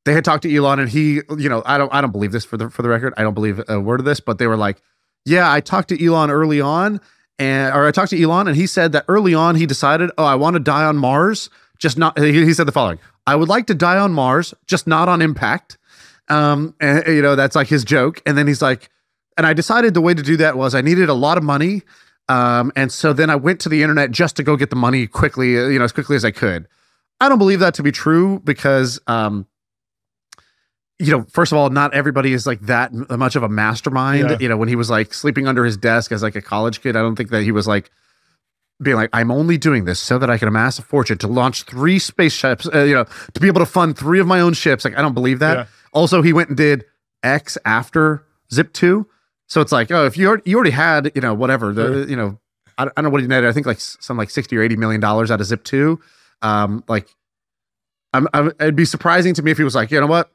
they had talked to Elon and he, you know, I don't I don't believe this for the for the record. I don't believe a word of this, but they were like, Yeah, I talked to Elon early on and or I talked to Elon and he said that early on he decided, oh, I want to die on Mars, just not he, he said the following. I would like to die on Mars, just not on impact. Um, and you know, that's like his joke. And then he's like, and I decided the way to do that was I needed a lot of money. Um, and so then I went to the internet just to go get the money quickly, uh, you know, as quickly as I could. I don't believe that to be true because, um, you know, first of all, not everybody is like that much of a mastermind. Yeah. You know, when he was like sleeping under his desk as like a college kid, I don't think that he was like being like, I'm only doing this so that I can amass a fortune to launch three spaceships, uh, you know, to be able to fund three of my own ships. Like, I don't believe that. Yeah. Also, he went and did X after Zip 2. So it's like, oh, if you already, you already had, you know, whatever, the, you know, I, don't- I don't know what he netted. I think like some like 60 or 80 million dollars out of Zip 2. Um, like, I'm, I'm, it'd be surprising to me if he was like, you know what?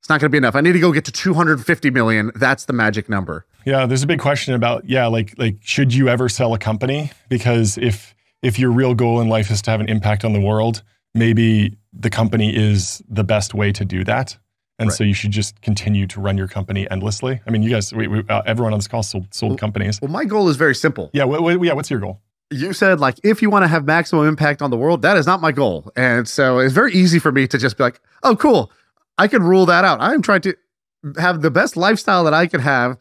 It's not going to be enough. I need to go get to 250 million. That's the magic number. Yeah, there's a big question about yeah, like like should you ever sell a company? Because if if your real goal in life is to have an impact on the world, maybe the company is the best way to do that. And so you should just continue to run your company endlessly. I mean, you guys, we, we, uh, everyone on this call sold, sold companies. Well, my goal is very simple. Yeah, yeah. What's your goal? you said like if you want to have maximum impact on the world that is not my goal and so it's very easy for me to just be like oh cool i can rule that out i'm trying to have the best lifestyle that i could have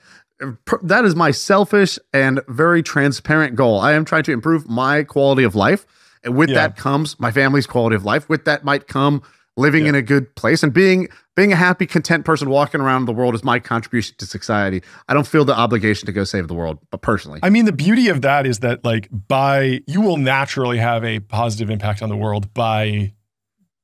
that is my selfish and very transparent goal i am trying to improve my quality of life and with Yeah. that comes my family's quality of life with that might come living Yeah. in a good place and being being a happy content person walking around the world is my contribution to society i don't feel the obligation to go save the world but personally I mean, the beauty of that is that like by you will naturally have a positive impact on the world by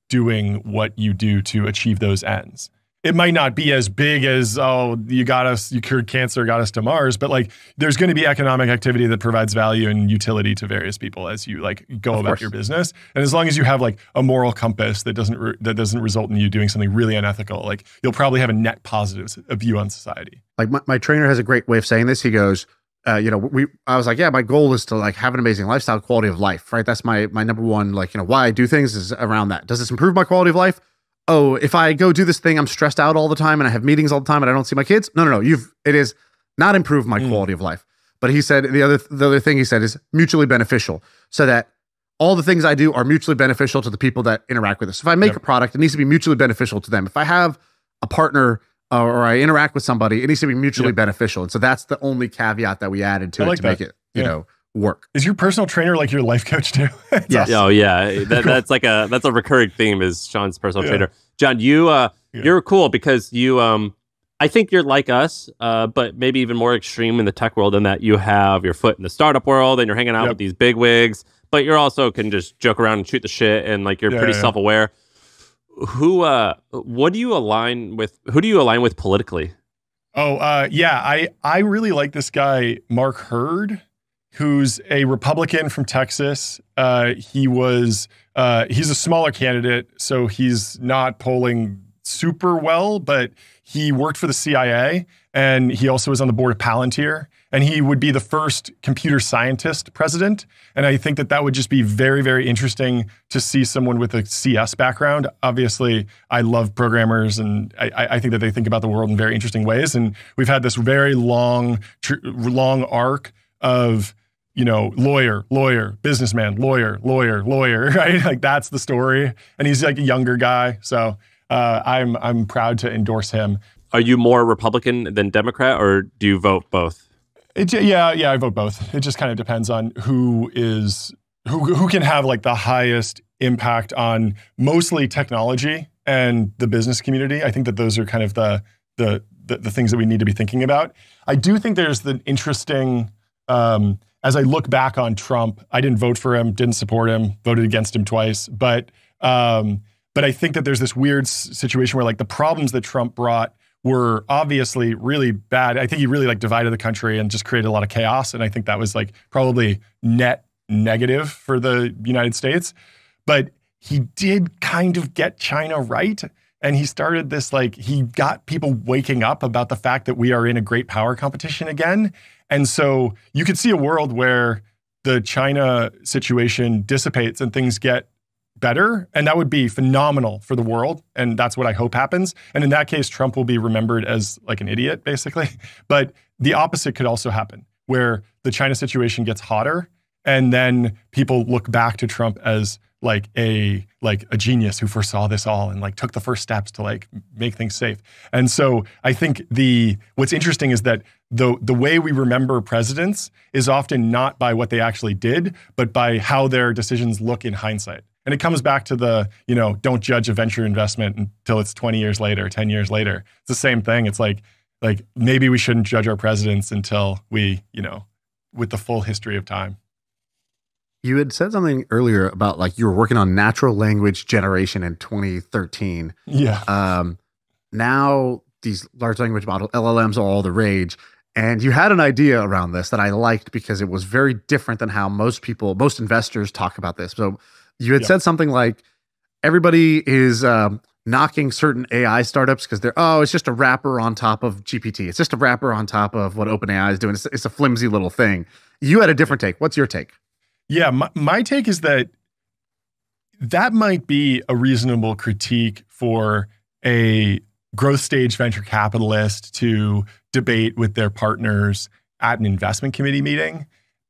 doing what you do to achieve those ends. It might not be as big as oh you got us you cured cancer got us to Mars, but like there's going to be economic activity that provides value and utility to various people as you like go Of about course. your business. And as long as you have like a moral compass that doesn't re- that doesn't result in you doing something really unethical, like you'll probably have a net positive view on society. like my, my trainer has a great way of saying this. He goes, uh, you know, we, I was like, yeah, my goal is to like have an amazing lifestyle, quality of life, right? That's my, my number one, like, you know, why I do things is around that. Does this improve my quality of life? Oh, if I go do this thing, I'm stressed out all the time and I have meetings all the time and I don't see my kids. No, no, no. You've, it is not improved my Mm. quality of life. But he said the other, the other thing he said is mutually beneficial so that all the things I do are mutually beneficial to the people that interact with us. If I make Yep. a product, it needs to be mutually beneficial to them. If I have a partner uh, or I interact with somebody, it needs to be mutually Yep. beneficial. And so that's the only caveat that we added to I it like to make it, you Yeah. know, work. Is your personal trainer like your life coach too? It's Yes. Oh yeah, that, that's like a that's a recurring theme is Shaan's personal Yeah. trainer. John, you uh Yeah. you're cool because you um I think you're like us, uh, but maybe even more extreme in the tech world in that you have your foot in the startup world and you're hanging out Yep. with these big wigs, but you're also can just joke around and shoot the shit and like you're Yeah, pretty yeah. self aware. Who uh what do you align with who do you align with politically? Oh, uh, yeah. I, I really like this guy, Mark Hurd, who's a Republican from Texas. Uh, he was, uh, he's a smaller candidate, so he's not polling super well, but he worked for the CIA and he also was on the board of Palantir. And he would be the first computer scientist president. And I think that that would just be very, very interesting to see someone with a CS background. Obviously, I love programmers and I, I think that they think about the world in very interesting ways. And we've had this very long, tr- long arc of, you know, lawyer, lawyer, businessman, lawyer, lawyer, lawyer, right? Like that's the story. And he's like a younger guy. So uh, I'm, I'm proud to endorse him. Are you more Republican than Democrat or do you vote both? It, yeah, yeah, I vote both. It just kind of depends on who is who who can have like the highest impact on mostly technology and the business community. I think that those are kind of the the the, the things that we need to be thinking about. I do think there's the interesting um, as I look back on Trump, I didn't vote for him, didn't support him, voted against him twice, but um, but I think that there's this weird situation where like the problems that Trump brought were obviously really bad. I think he really like divided the country and just created a lot of chaos. And I think that was like probably net negative for the United States. But he did kind of get China right. And he started this like, he got people waking up about the fact that we are in a great power competition again. And so you could see a world where the China situation dissipates and things get better. And that would be phenomenal for the world. And that's what I hope happens. And in that case, Trump will be remembered as like an idiot, basically. But the opposite could also happen, where the China situation gets hotter. And then people look back to Trump as like a like a genius who foresaw this all and like took the first steps to like make things safe. And so I think the what's interesting is that the the way we remember presidents is often not by what they actually did, but by how their decisions look in hindsight. And it comes back to the, you know, don't judge a venture investment until it's 20 years later, 10 years later. It's the same thing. It's like, like maybe we shouldn't judge our presidents until we, you know, with the full history of time. You had said something earlier about like you were working on natural language generation in 2013. Yeah. Um, now these large language model LLMs are all the rage. And you had an idea around this that I liked because it was very different than how most people, most investors talk about this. So you had Yeah. said something like everybody is um, knocking certain AI startups because they're oh, it's just a wrapper on top of GPT. It's just a wrapper on top of what OpenAI is doing. It's, it's a flimsy little thing. You had a different take. What's your take? Yeah, my, my take is that that might be a reasonable critique for a growth stage venture capitalist to debate with their partners at an investment committee meeting.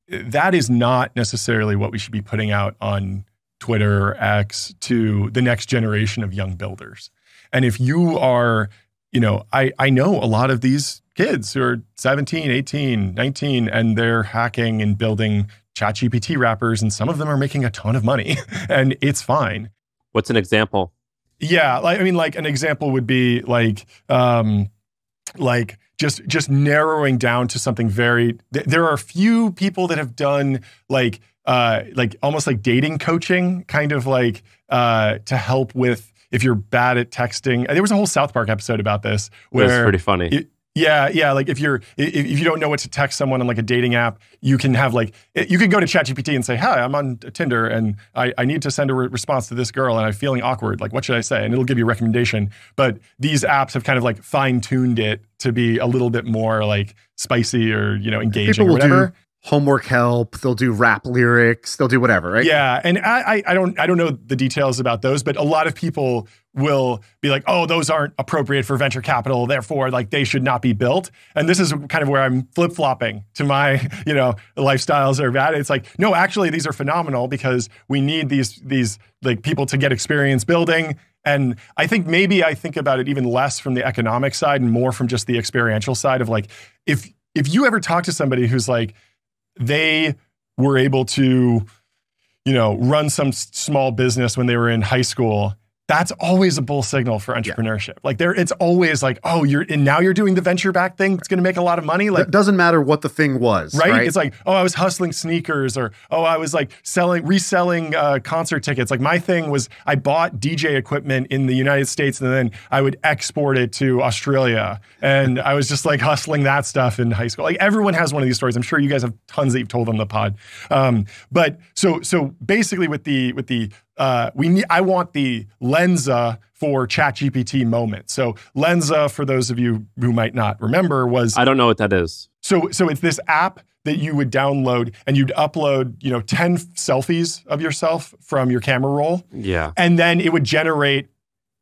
That is not necessarily what we should be putting out on Twitter or X to the next generation of young builders. And if you are, you know, I, I know a lot of these kids who are 17, 18, 19, and they're hacking and building ChatGPT wrappers, and some of them are making a ton of money, and it's fine. What's an example? Yeah, like I mean, like an example would be like, um, like just just narrowing down to something very. Th- there are a few people that have done like uh like almost like dating coaching, kind of like uh to help with if you're bad at texting. There was a whole South Park episode about this It was pretty funny. it- yeah, yeah. Like if you're if, if you don't know what to text someone on like a dating app, you can have like you can go to ChatGPT and say, "Hi, I'm on Tinder and I, I need to send a re- response to this girl and I'm feeling awkward. Like, what should I say?" And it'll give you a recommendation. But these apps have kind of like fine tuned it to be a little bit more like spicy or you know engaging People or will whatever. do homework help. They'll do rap lyrics. They'll do whatever, right? Yeah, and I, I don't I don't know the details about those, but a lot of people will be like, "Oh, those aren't appropriate for venture capital, therefore, like they should not be built." And this is kind of where I'm flip flopping to my you know lifestyles are bad. It's like, no, actually, these are phenomenal because we need these these like people to get experience building. And I think maybe I think about it even less from the economic side and more from just the experiential side of like, if if you ever talk to somebody who's like they were able to, you know, run some small business when they were in high school. That's always a bull signal for entrepreneurship. Like there, it's always like, oh, you're and now you're doing the venture back thing. It's going to make a lot of money. Like It doesn't matter what the thing was, right? right? It's like, oh, I was hustling sneakers, or oh, I was like selling, reselling uh, concert tickets. Like my thing was, I bought DJ equipment in the United States, and then I would export it to Australia, and I was just like hustling that stuff in high school. Like everyone has one of these stories. I'm sure you guys have tons that you've told on the pod. Um, but so so basically, with the with the uh, we need, I want the Lensa for ChatGPT moment. So Lensa, for those of you who might not remember, was I don't know what that is. so so it's this app that you would download and you'd upload, you know, 10 selfies of yourself from your camera roll Yeah. and then it would generate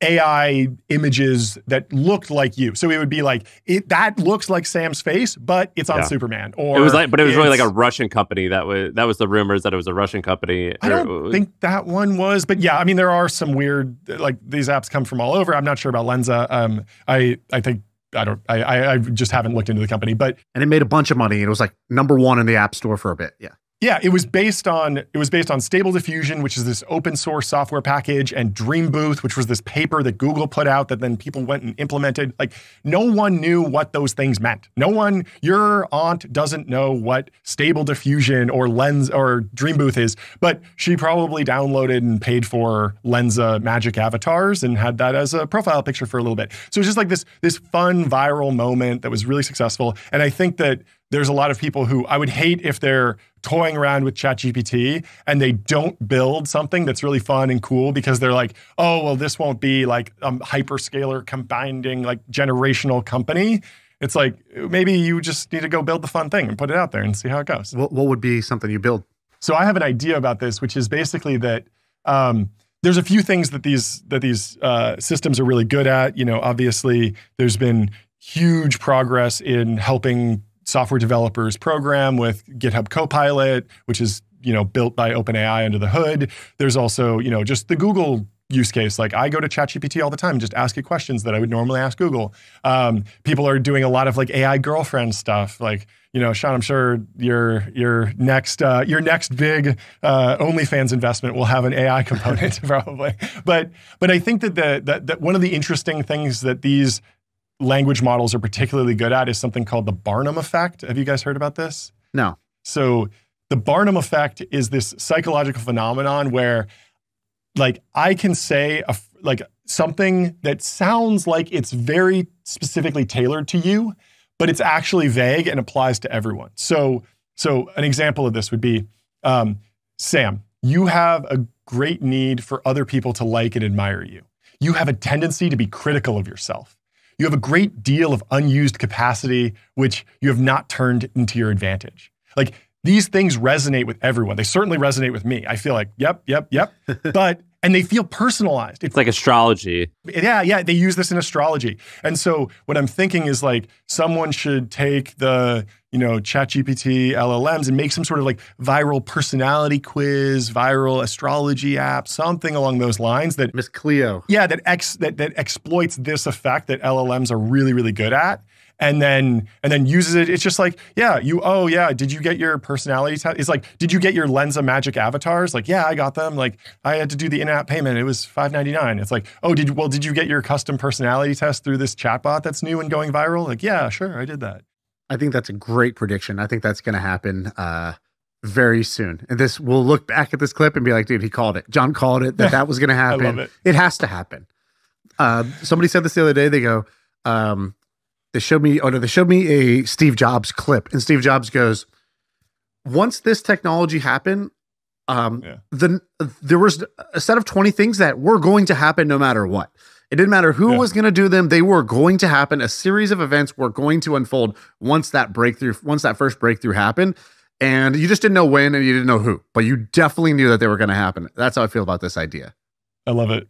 AI images that looked like you. So it would be like it that looks like Sam's face, but it's on Yeah. Superman. Or It was like, but it was really like a Russian company. That was that was the rumors that it was a Russian company. I don't think that one was, but yeah, I mean there are some weird like these apps come from all over. I'm not sure about Lensa. Um, I I think I don't I I, I just haven't looked into the company, but and it made a bunch of money. It was like number one in the app store for a bit. Yeah. Yeah, it was based on it was based on Stable Diffusion, which is this open source software package, and DreamBooth, which was this paper that Google put out that then people went and implemented. Like no one knew what those things meant. No one, your aunt doesn't know what Stable Diffusion or Lens or DreamBooth is, but she probably downloaded and paid for Lensa Magic Avatars and had that as a profile picture for a little bit. So it's just like this this fun viral moment that was really successful. And I think that there's a lot of people who I would hate if they're toying around with ChatGPT and they don't build something that's really fun and cool because they're like, oh, well, this won't be like a hyperscaler combining like generational company. It's like maybe you just need to go build the fun thing and put it out there and see how it goes. What, what would be something you build? So I have an idea about this, which is basically that um, there's a few things that these that these uh, systems are really good at. You know, obviously there's been huge progress in helping software developers program with GitHub Copilot, which is you know built by OpenAI under the hood. There's also you know just the Google use case. Like I go to ChatGPT all the time, just ask it questions that I would normally ask Google. Um, people are doing a lot of like AI girlfriend stuff. Like you know, Shaan, I'm sure your your next uh, your next big uh, OnlyFans investment will have an AI component probably. But but I think that the that, that one of the interesting things that these language models are particularly good at is something called the Barnum effect. Have you guys heard about this? No. So the Barnum effect is this psychological phenomenon where like I can say a, like something that sounds like it's very specifically tailored to you, but it's actually vague and applies to everyone. So so an example of this would be um, Sam, you have a great need for other people to like and admire you. You have a tendency to be critical of yourself. You have a great deal of unused capacity, which you have not turned into your advantage. Like these things resonate with everyone. They certainly resonate with me. I feel like, yep, yep, yep. but and they feel personalized. It's like astrology. Yeah, yeah, they use this in astrology. And so what I'm thinking is like someone should take the, you know, ChatGPT LLMs and make some sort of like viral personality quiz, viral astrology app, something along those lines that Miss Cleo. Yeah, that ex that that exploits this effect that LLMs are really really good at and then and then uses it. It's just like, yeah, you oh yeah, did you get your personality test? It's like, did you get your Lensa Magic avatars? Like, yeah, I got them. Like, I had to do the in-app payment. It was five ninety nine. It's like, oh, did you well, did you get your custom personality test through this chatbot that's new and going viral? Like, yeah, sure, I did that. I think that's a great prediction. I think that's going to happen uh, very soon. And this we'll look back at this clip and be like, dude, he called it. John called it that that was going to happen. it. it has to happen. Uh, somebody said this the other day. They go, um, they showed me, oh no, they showed me a Steve Jobs clip, and Steve Jobs goes, once this technology happened, um, Yeah. the there was a set of twenty things that were going to happen no matter what. It didn't matter who Yeah. was going to do them; they were going to happen. A series of events were going to unfold once that breakthrough, once that first breakthrough happened, and you just didn't know when and you didn't know who, but you definitely knew that they were going to happen. That's how I feel about this idea. I love it.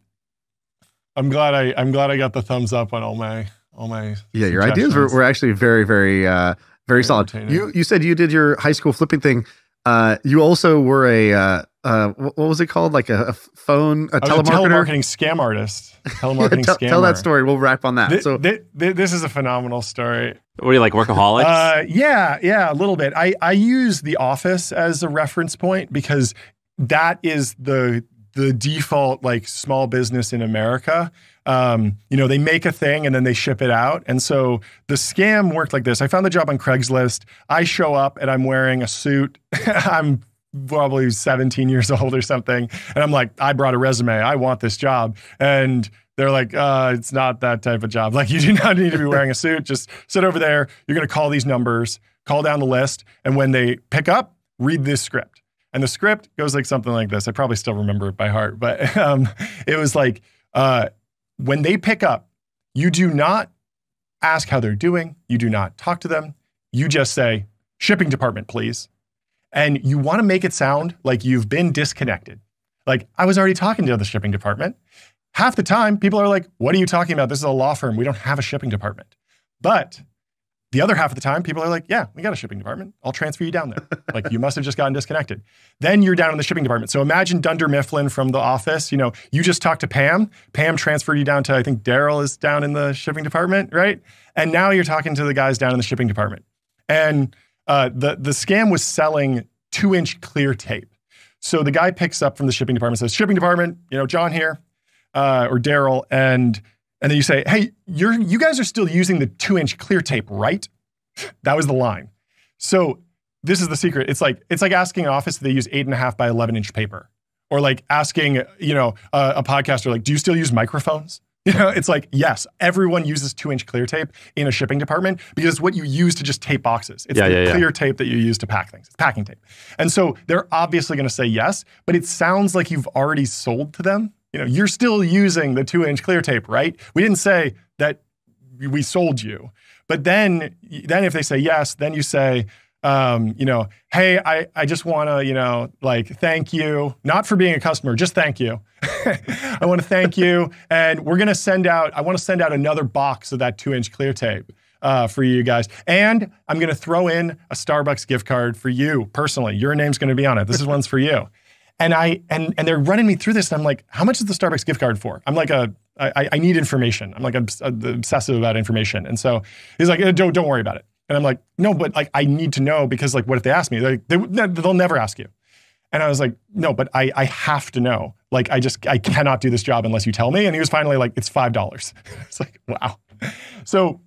I'm glad I I'm glad I got the thumbs up on all my all my Yeah, your ideas were, were actually very, very, uh, very solid. You you said you did your high school flipping thing. Uh, you also were a uh, uh, what was it called? Like a, a phone, a I was a telemarketing scam artist. Yeah, Telemarketing tell, scammer. tell that story. We'll wrap on that. Thi- so thi- thi- this is a phenomenal story. What are you like workaholics? Uh, yeah, yeah, a little bit. I I use The Office as a reference point because that is the the default like small business in America. Um, you know, they make a thing and then they ship it out. And so the scam worked like this. I found the job on Craigslist. I show up and I'm wearing a suit. I'm probably 17 years old or something. And I'm like, I brought a resume. I want this job. And they're like, uh, it's not that type of job. Like, you do not need to be wearing a suit. Just sit over there. You're going to call these numbers, call down the list. And when they pick up, read this script. And the script goes like something like this. I probably still remember it by heart, but um, it was like, uh, when they pick up, you do not ask how they're doing. You do not talk to them. You just say, shipping department, please. And you want to make it sound like you've been disconnected. Like, I was already talking to the shipping department. Half the time, people are like, What are you talking about? This is a law firm. We don't have a shipping department. But the other half of the time, people are like, Yeah, we got a shipping department. I'll transfer you down there. like, you must have just gotten disconnected. Then you're down in the shipping department. So imagine Dunder Mifflin from the office. You know, you just talked to Pam. Pam transferred you down to, I think Darryl is down in the shipping department, right? And now you're talking to the guys down in the shipping department. And uh, the the scam was selling two inch clear tape. So the guy picks up from the shipping department, says, "Shipping department, you know, John here, uh, or Darryl," and and then you say, "Hey, you're you guys are still using the two inch clear tape, right?" That was the line. So this is the secret. It's like it's like asking an office if they use eight and a half by eleven inch paper, or like asking you know a, a podcaster like, "Do you still use microphones?" You know, it's like, yes, everyone uses two inch clear tape in a shipping department because it's what you use to just tape boxes. It's Yeah, the yeah, yeah. clear tape that you use to pack things. It's packing tape. And so they're obviously going to say yes, but it sounds like you've already sold to them. You know, you're still using the two inch clear tape, right? We didn't say that we sold you. But then, then if they say yes, then you say, um, you know, hey, I, I just want to, you know, like thank you, not for being a customer, just thank you. I want to thank you, and we're gonna send out. I want to send out another box of that two-inch clear tape uh, for you guys, and I'm gonna throw in a Starbucks gift card for you personally. Your name's gonna be on it. This is one's for you. And I and and they're running me through this, and I'm like, how much is the Starbucks gift card for? I'm like a I, I need information. I'm like uh, obsessive about information, and so he's like, "Eh, don't don't worry about it. And I'm like, no, but like I need to know because like what if they ask me? Like they they'll never ask you. And I was like, no, but I I have to know. Like I just I cannot do this job unless you tell me. And he was finally like, it's five dollars. it's like wow. So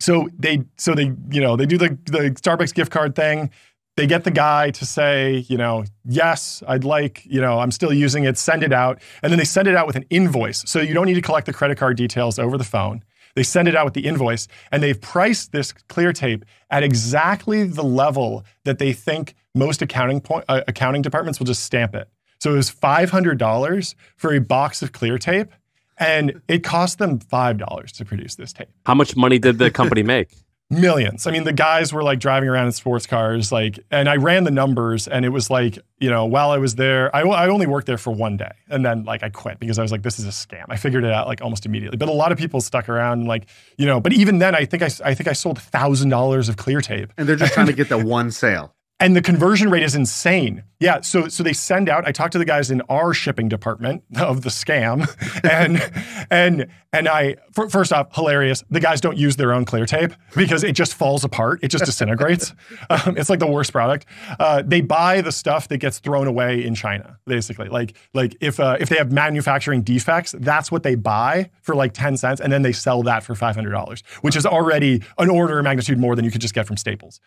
so they so they you know they do the the Starbucks gift card thing. They get the guy to say, you know, yes, I'd like, you know, I'm still using it, send it out. And then they send it out with an invoice. So you don't need to collect the credit card details over the phone. They send it out with the invoice and they've priced this clear tape at exactly the level that they think most accounting point, uh, accounting departments will just stamp it. So it was $500 for a box of clear tape and it cost them $5 to produce this tape How much money did the company make? Millions. I mean, the guys were like driving around in sports cars, like, and I ran the numbers, and it was like, you know, while I was there, I, I only worked there for one day, and then like I quit because I was like, this is a scam. I figured it out like almost immediately. But a lot of people stuck around, and like, you know, but even then, I think I, I think I sold thousand dollars of clear tape, And they're just trying to get the one sale. And the conversion rate is insane. Yeah, so so they send out. I talked to the guys in our shipping department of the scam, and and and I fir- first off, hilarious. The guys don't use their own clear tape because it just falls apart. It just disintegrates. um, it's like the worst product. Uh, they buy the stuff that gets thrown away in China, basically. Like like if uh, if they have manufacturing defects, that's what they buy for like ten cents, and then they sell that for five hundred dollars, which is already an order of magnitude more than you could just get from Staples.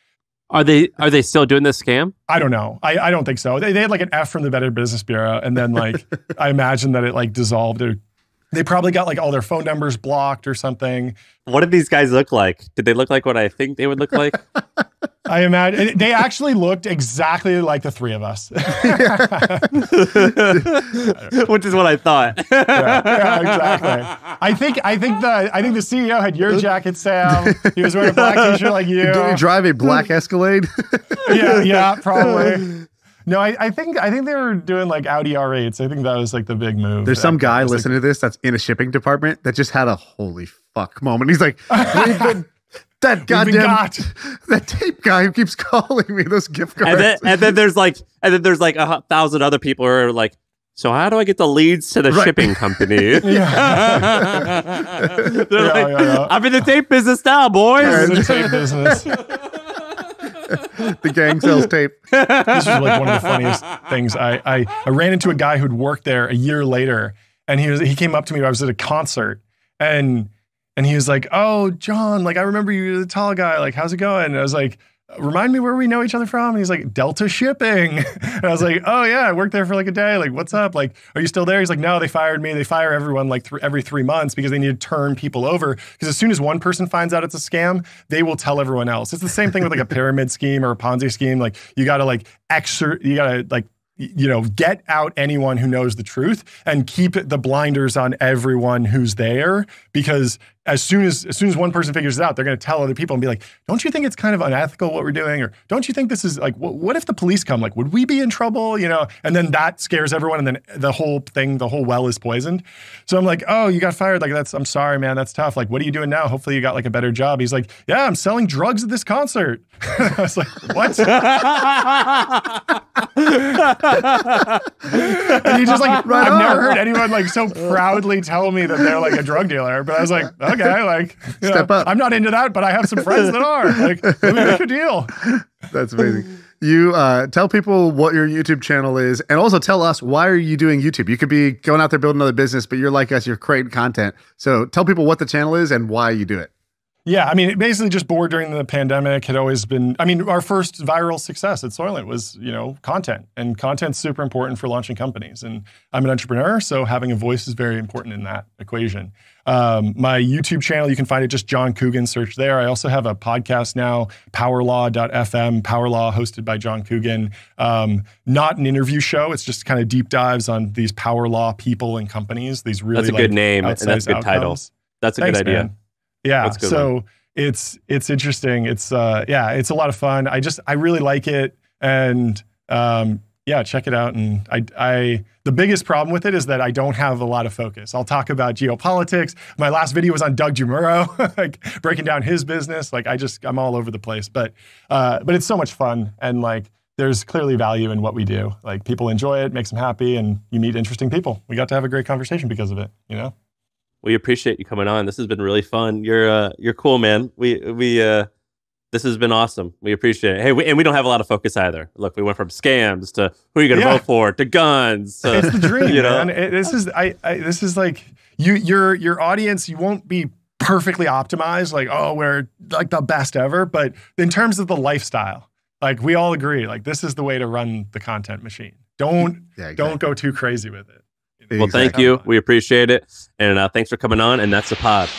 Are they are they still doing this scam? I don't know. I, I don't think so. They, they had like an F from the Better Business Bureau, and then like I imagine that it like dissolved. Or they probably got like all their phone numbers blocked or something. What did these guys look like? Did they look like what I think they would look like? I imagine they actually looked exactly like the three of us. Which is what I thought. yeah, yeah, exactly. I think I think the I think the CEO had your jacket, Sam. He was wearing a black t-shirt like you. Did you drive a black Escalade? yeah, yeah, probably. No, I, I think I think they were doing like Audi R8s. I think that was like the big move. There's some guy It was, like, listening to this that's in a shipping department that just had a holy fuck moment. He's like, "We've been- that We've been goddamn that tape guy who keeps calling me those gift cards. and then and then there's like and then there's like a thousand other people who are like, so how do I get the leads to the Right. shipping company? Yeah. They're Yeah, like, yeah, yeah. I'm in the tape business now, boys. in the tape business. the gang sells tape. this was like one of the funniest things. I, I I ran into a guy who'd worked there a year later, and he was he came up to me. I was at a concert, and and he was like, "Oh, John, like I remember you, the tall guy. Like, how's it going?" And I was like. Remind me where we know each other from. And he's like, Delta Shipping. And I was like, oh, yeah, I worked there for like a day. Like, what's up? Like, are you still there? He's like, no, they fired me. They fire everyone like th- every three months because they need to turn people over. Because as soon as one person finds out it's a scam, they will tell everyone else. It's the same thing with like a pyramid scheme or a Ponzi scheme. Like, you got to like exert, you got to like, you know, get out anyone who knows the truth and keep the blinders on everyone who's there because as soon as as soon as one person figures it out, they're going to tell other people and be like, "Don't you think it's kind of unethical what we're doing?" Or "Don't you think this is like, wh- what if the police come? Like, would we be in trouble?" You know, and then that scares everyone, and then the whole thing, the whole well is poisoned. So I'm like, "Oh, you got fired? Like that's I'm sorry, man. That's tough. Like, what are you doing now? Hopefully, you got like a better job." He's like, "Yeah, I'm selling drugs at this concert." I was like, "What?" and he just like Right I've never heard anyone like so proudly tell me that they're like a drug dealer. But I was like, okay, like Step know, up. I'm not into that, but I have some friends that are. Like, let me make a deal. That's amazing. you uh, tell people what your YouTube channel is, and also tell us why are you doing YouTube. You could be going out there building another business, but you're like us, you're creating content. So tell people what the channel is and why you do it. Yeah, I mean, basically just bored during the pandemic had always been. I mean, our first viral success at Soylent was, you know, content, and content's super important for launching companies. And I'm an entrepreneur, so having a voice is very important in that equation. Um, my YouTube channel, you can find it just John Coogan. Search there. I also have a podcast now, PowerLaw.fm, Powerlaw, hosted by John Coogan. Um, not an interview show. It's just kind of deep dives on these power law people and companies. These really that's a like, good name and that's a good title. That's a Thanks, good idea. man. Yeah. That's a good so it's it's interesting. It's uh yeah, it's a lot of fun. I just I really like it and um yeah, check it out. And I I the biggest problem with it is that I don't have a lot of focus. I'll talk about geopolitics. My last video was on Doug DeMuro, like breaking down his business. Like I just I'm all over the place. But uh but it's so much fun and like there's clearly value in what we do. Like people enjoy it, makes them happy, and you meet interesting people. We got to have a great conversation because of it, you know? We appreciate you coming on. This has been really fun. You're uh, you're cool, man. We we uh, this has been awesome. We appreciate it. Hey, we, and we don't have a lot of focus either. Look, we went from scams to who are you going to Yeah. vote for to guns. to- it's the dream, you know? man. It- this is I, I this is like you your your audience. You won't be perfectly optimized, like oh we're like the best ever, but in terms of the lifestyle, like we all agree, like this is the way to run the content machine. Don't Yeah, don't go too crazy with it. Well, thank you. We appreciate it, and uh, thanks for coming on. And that's the pod.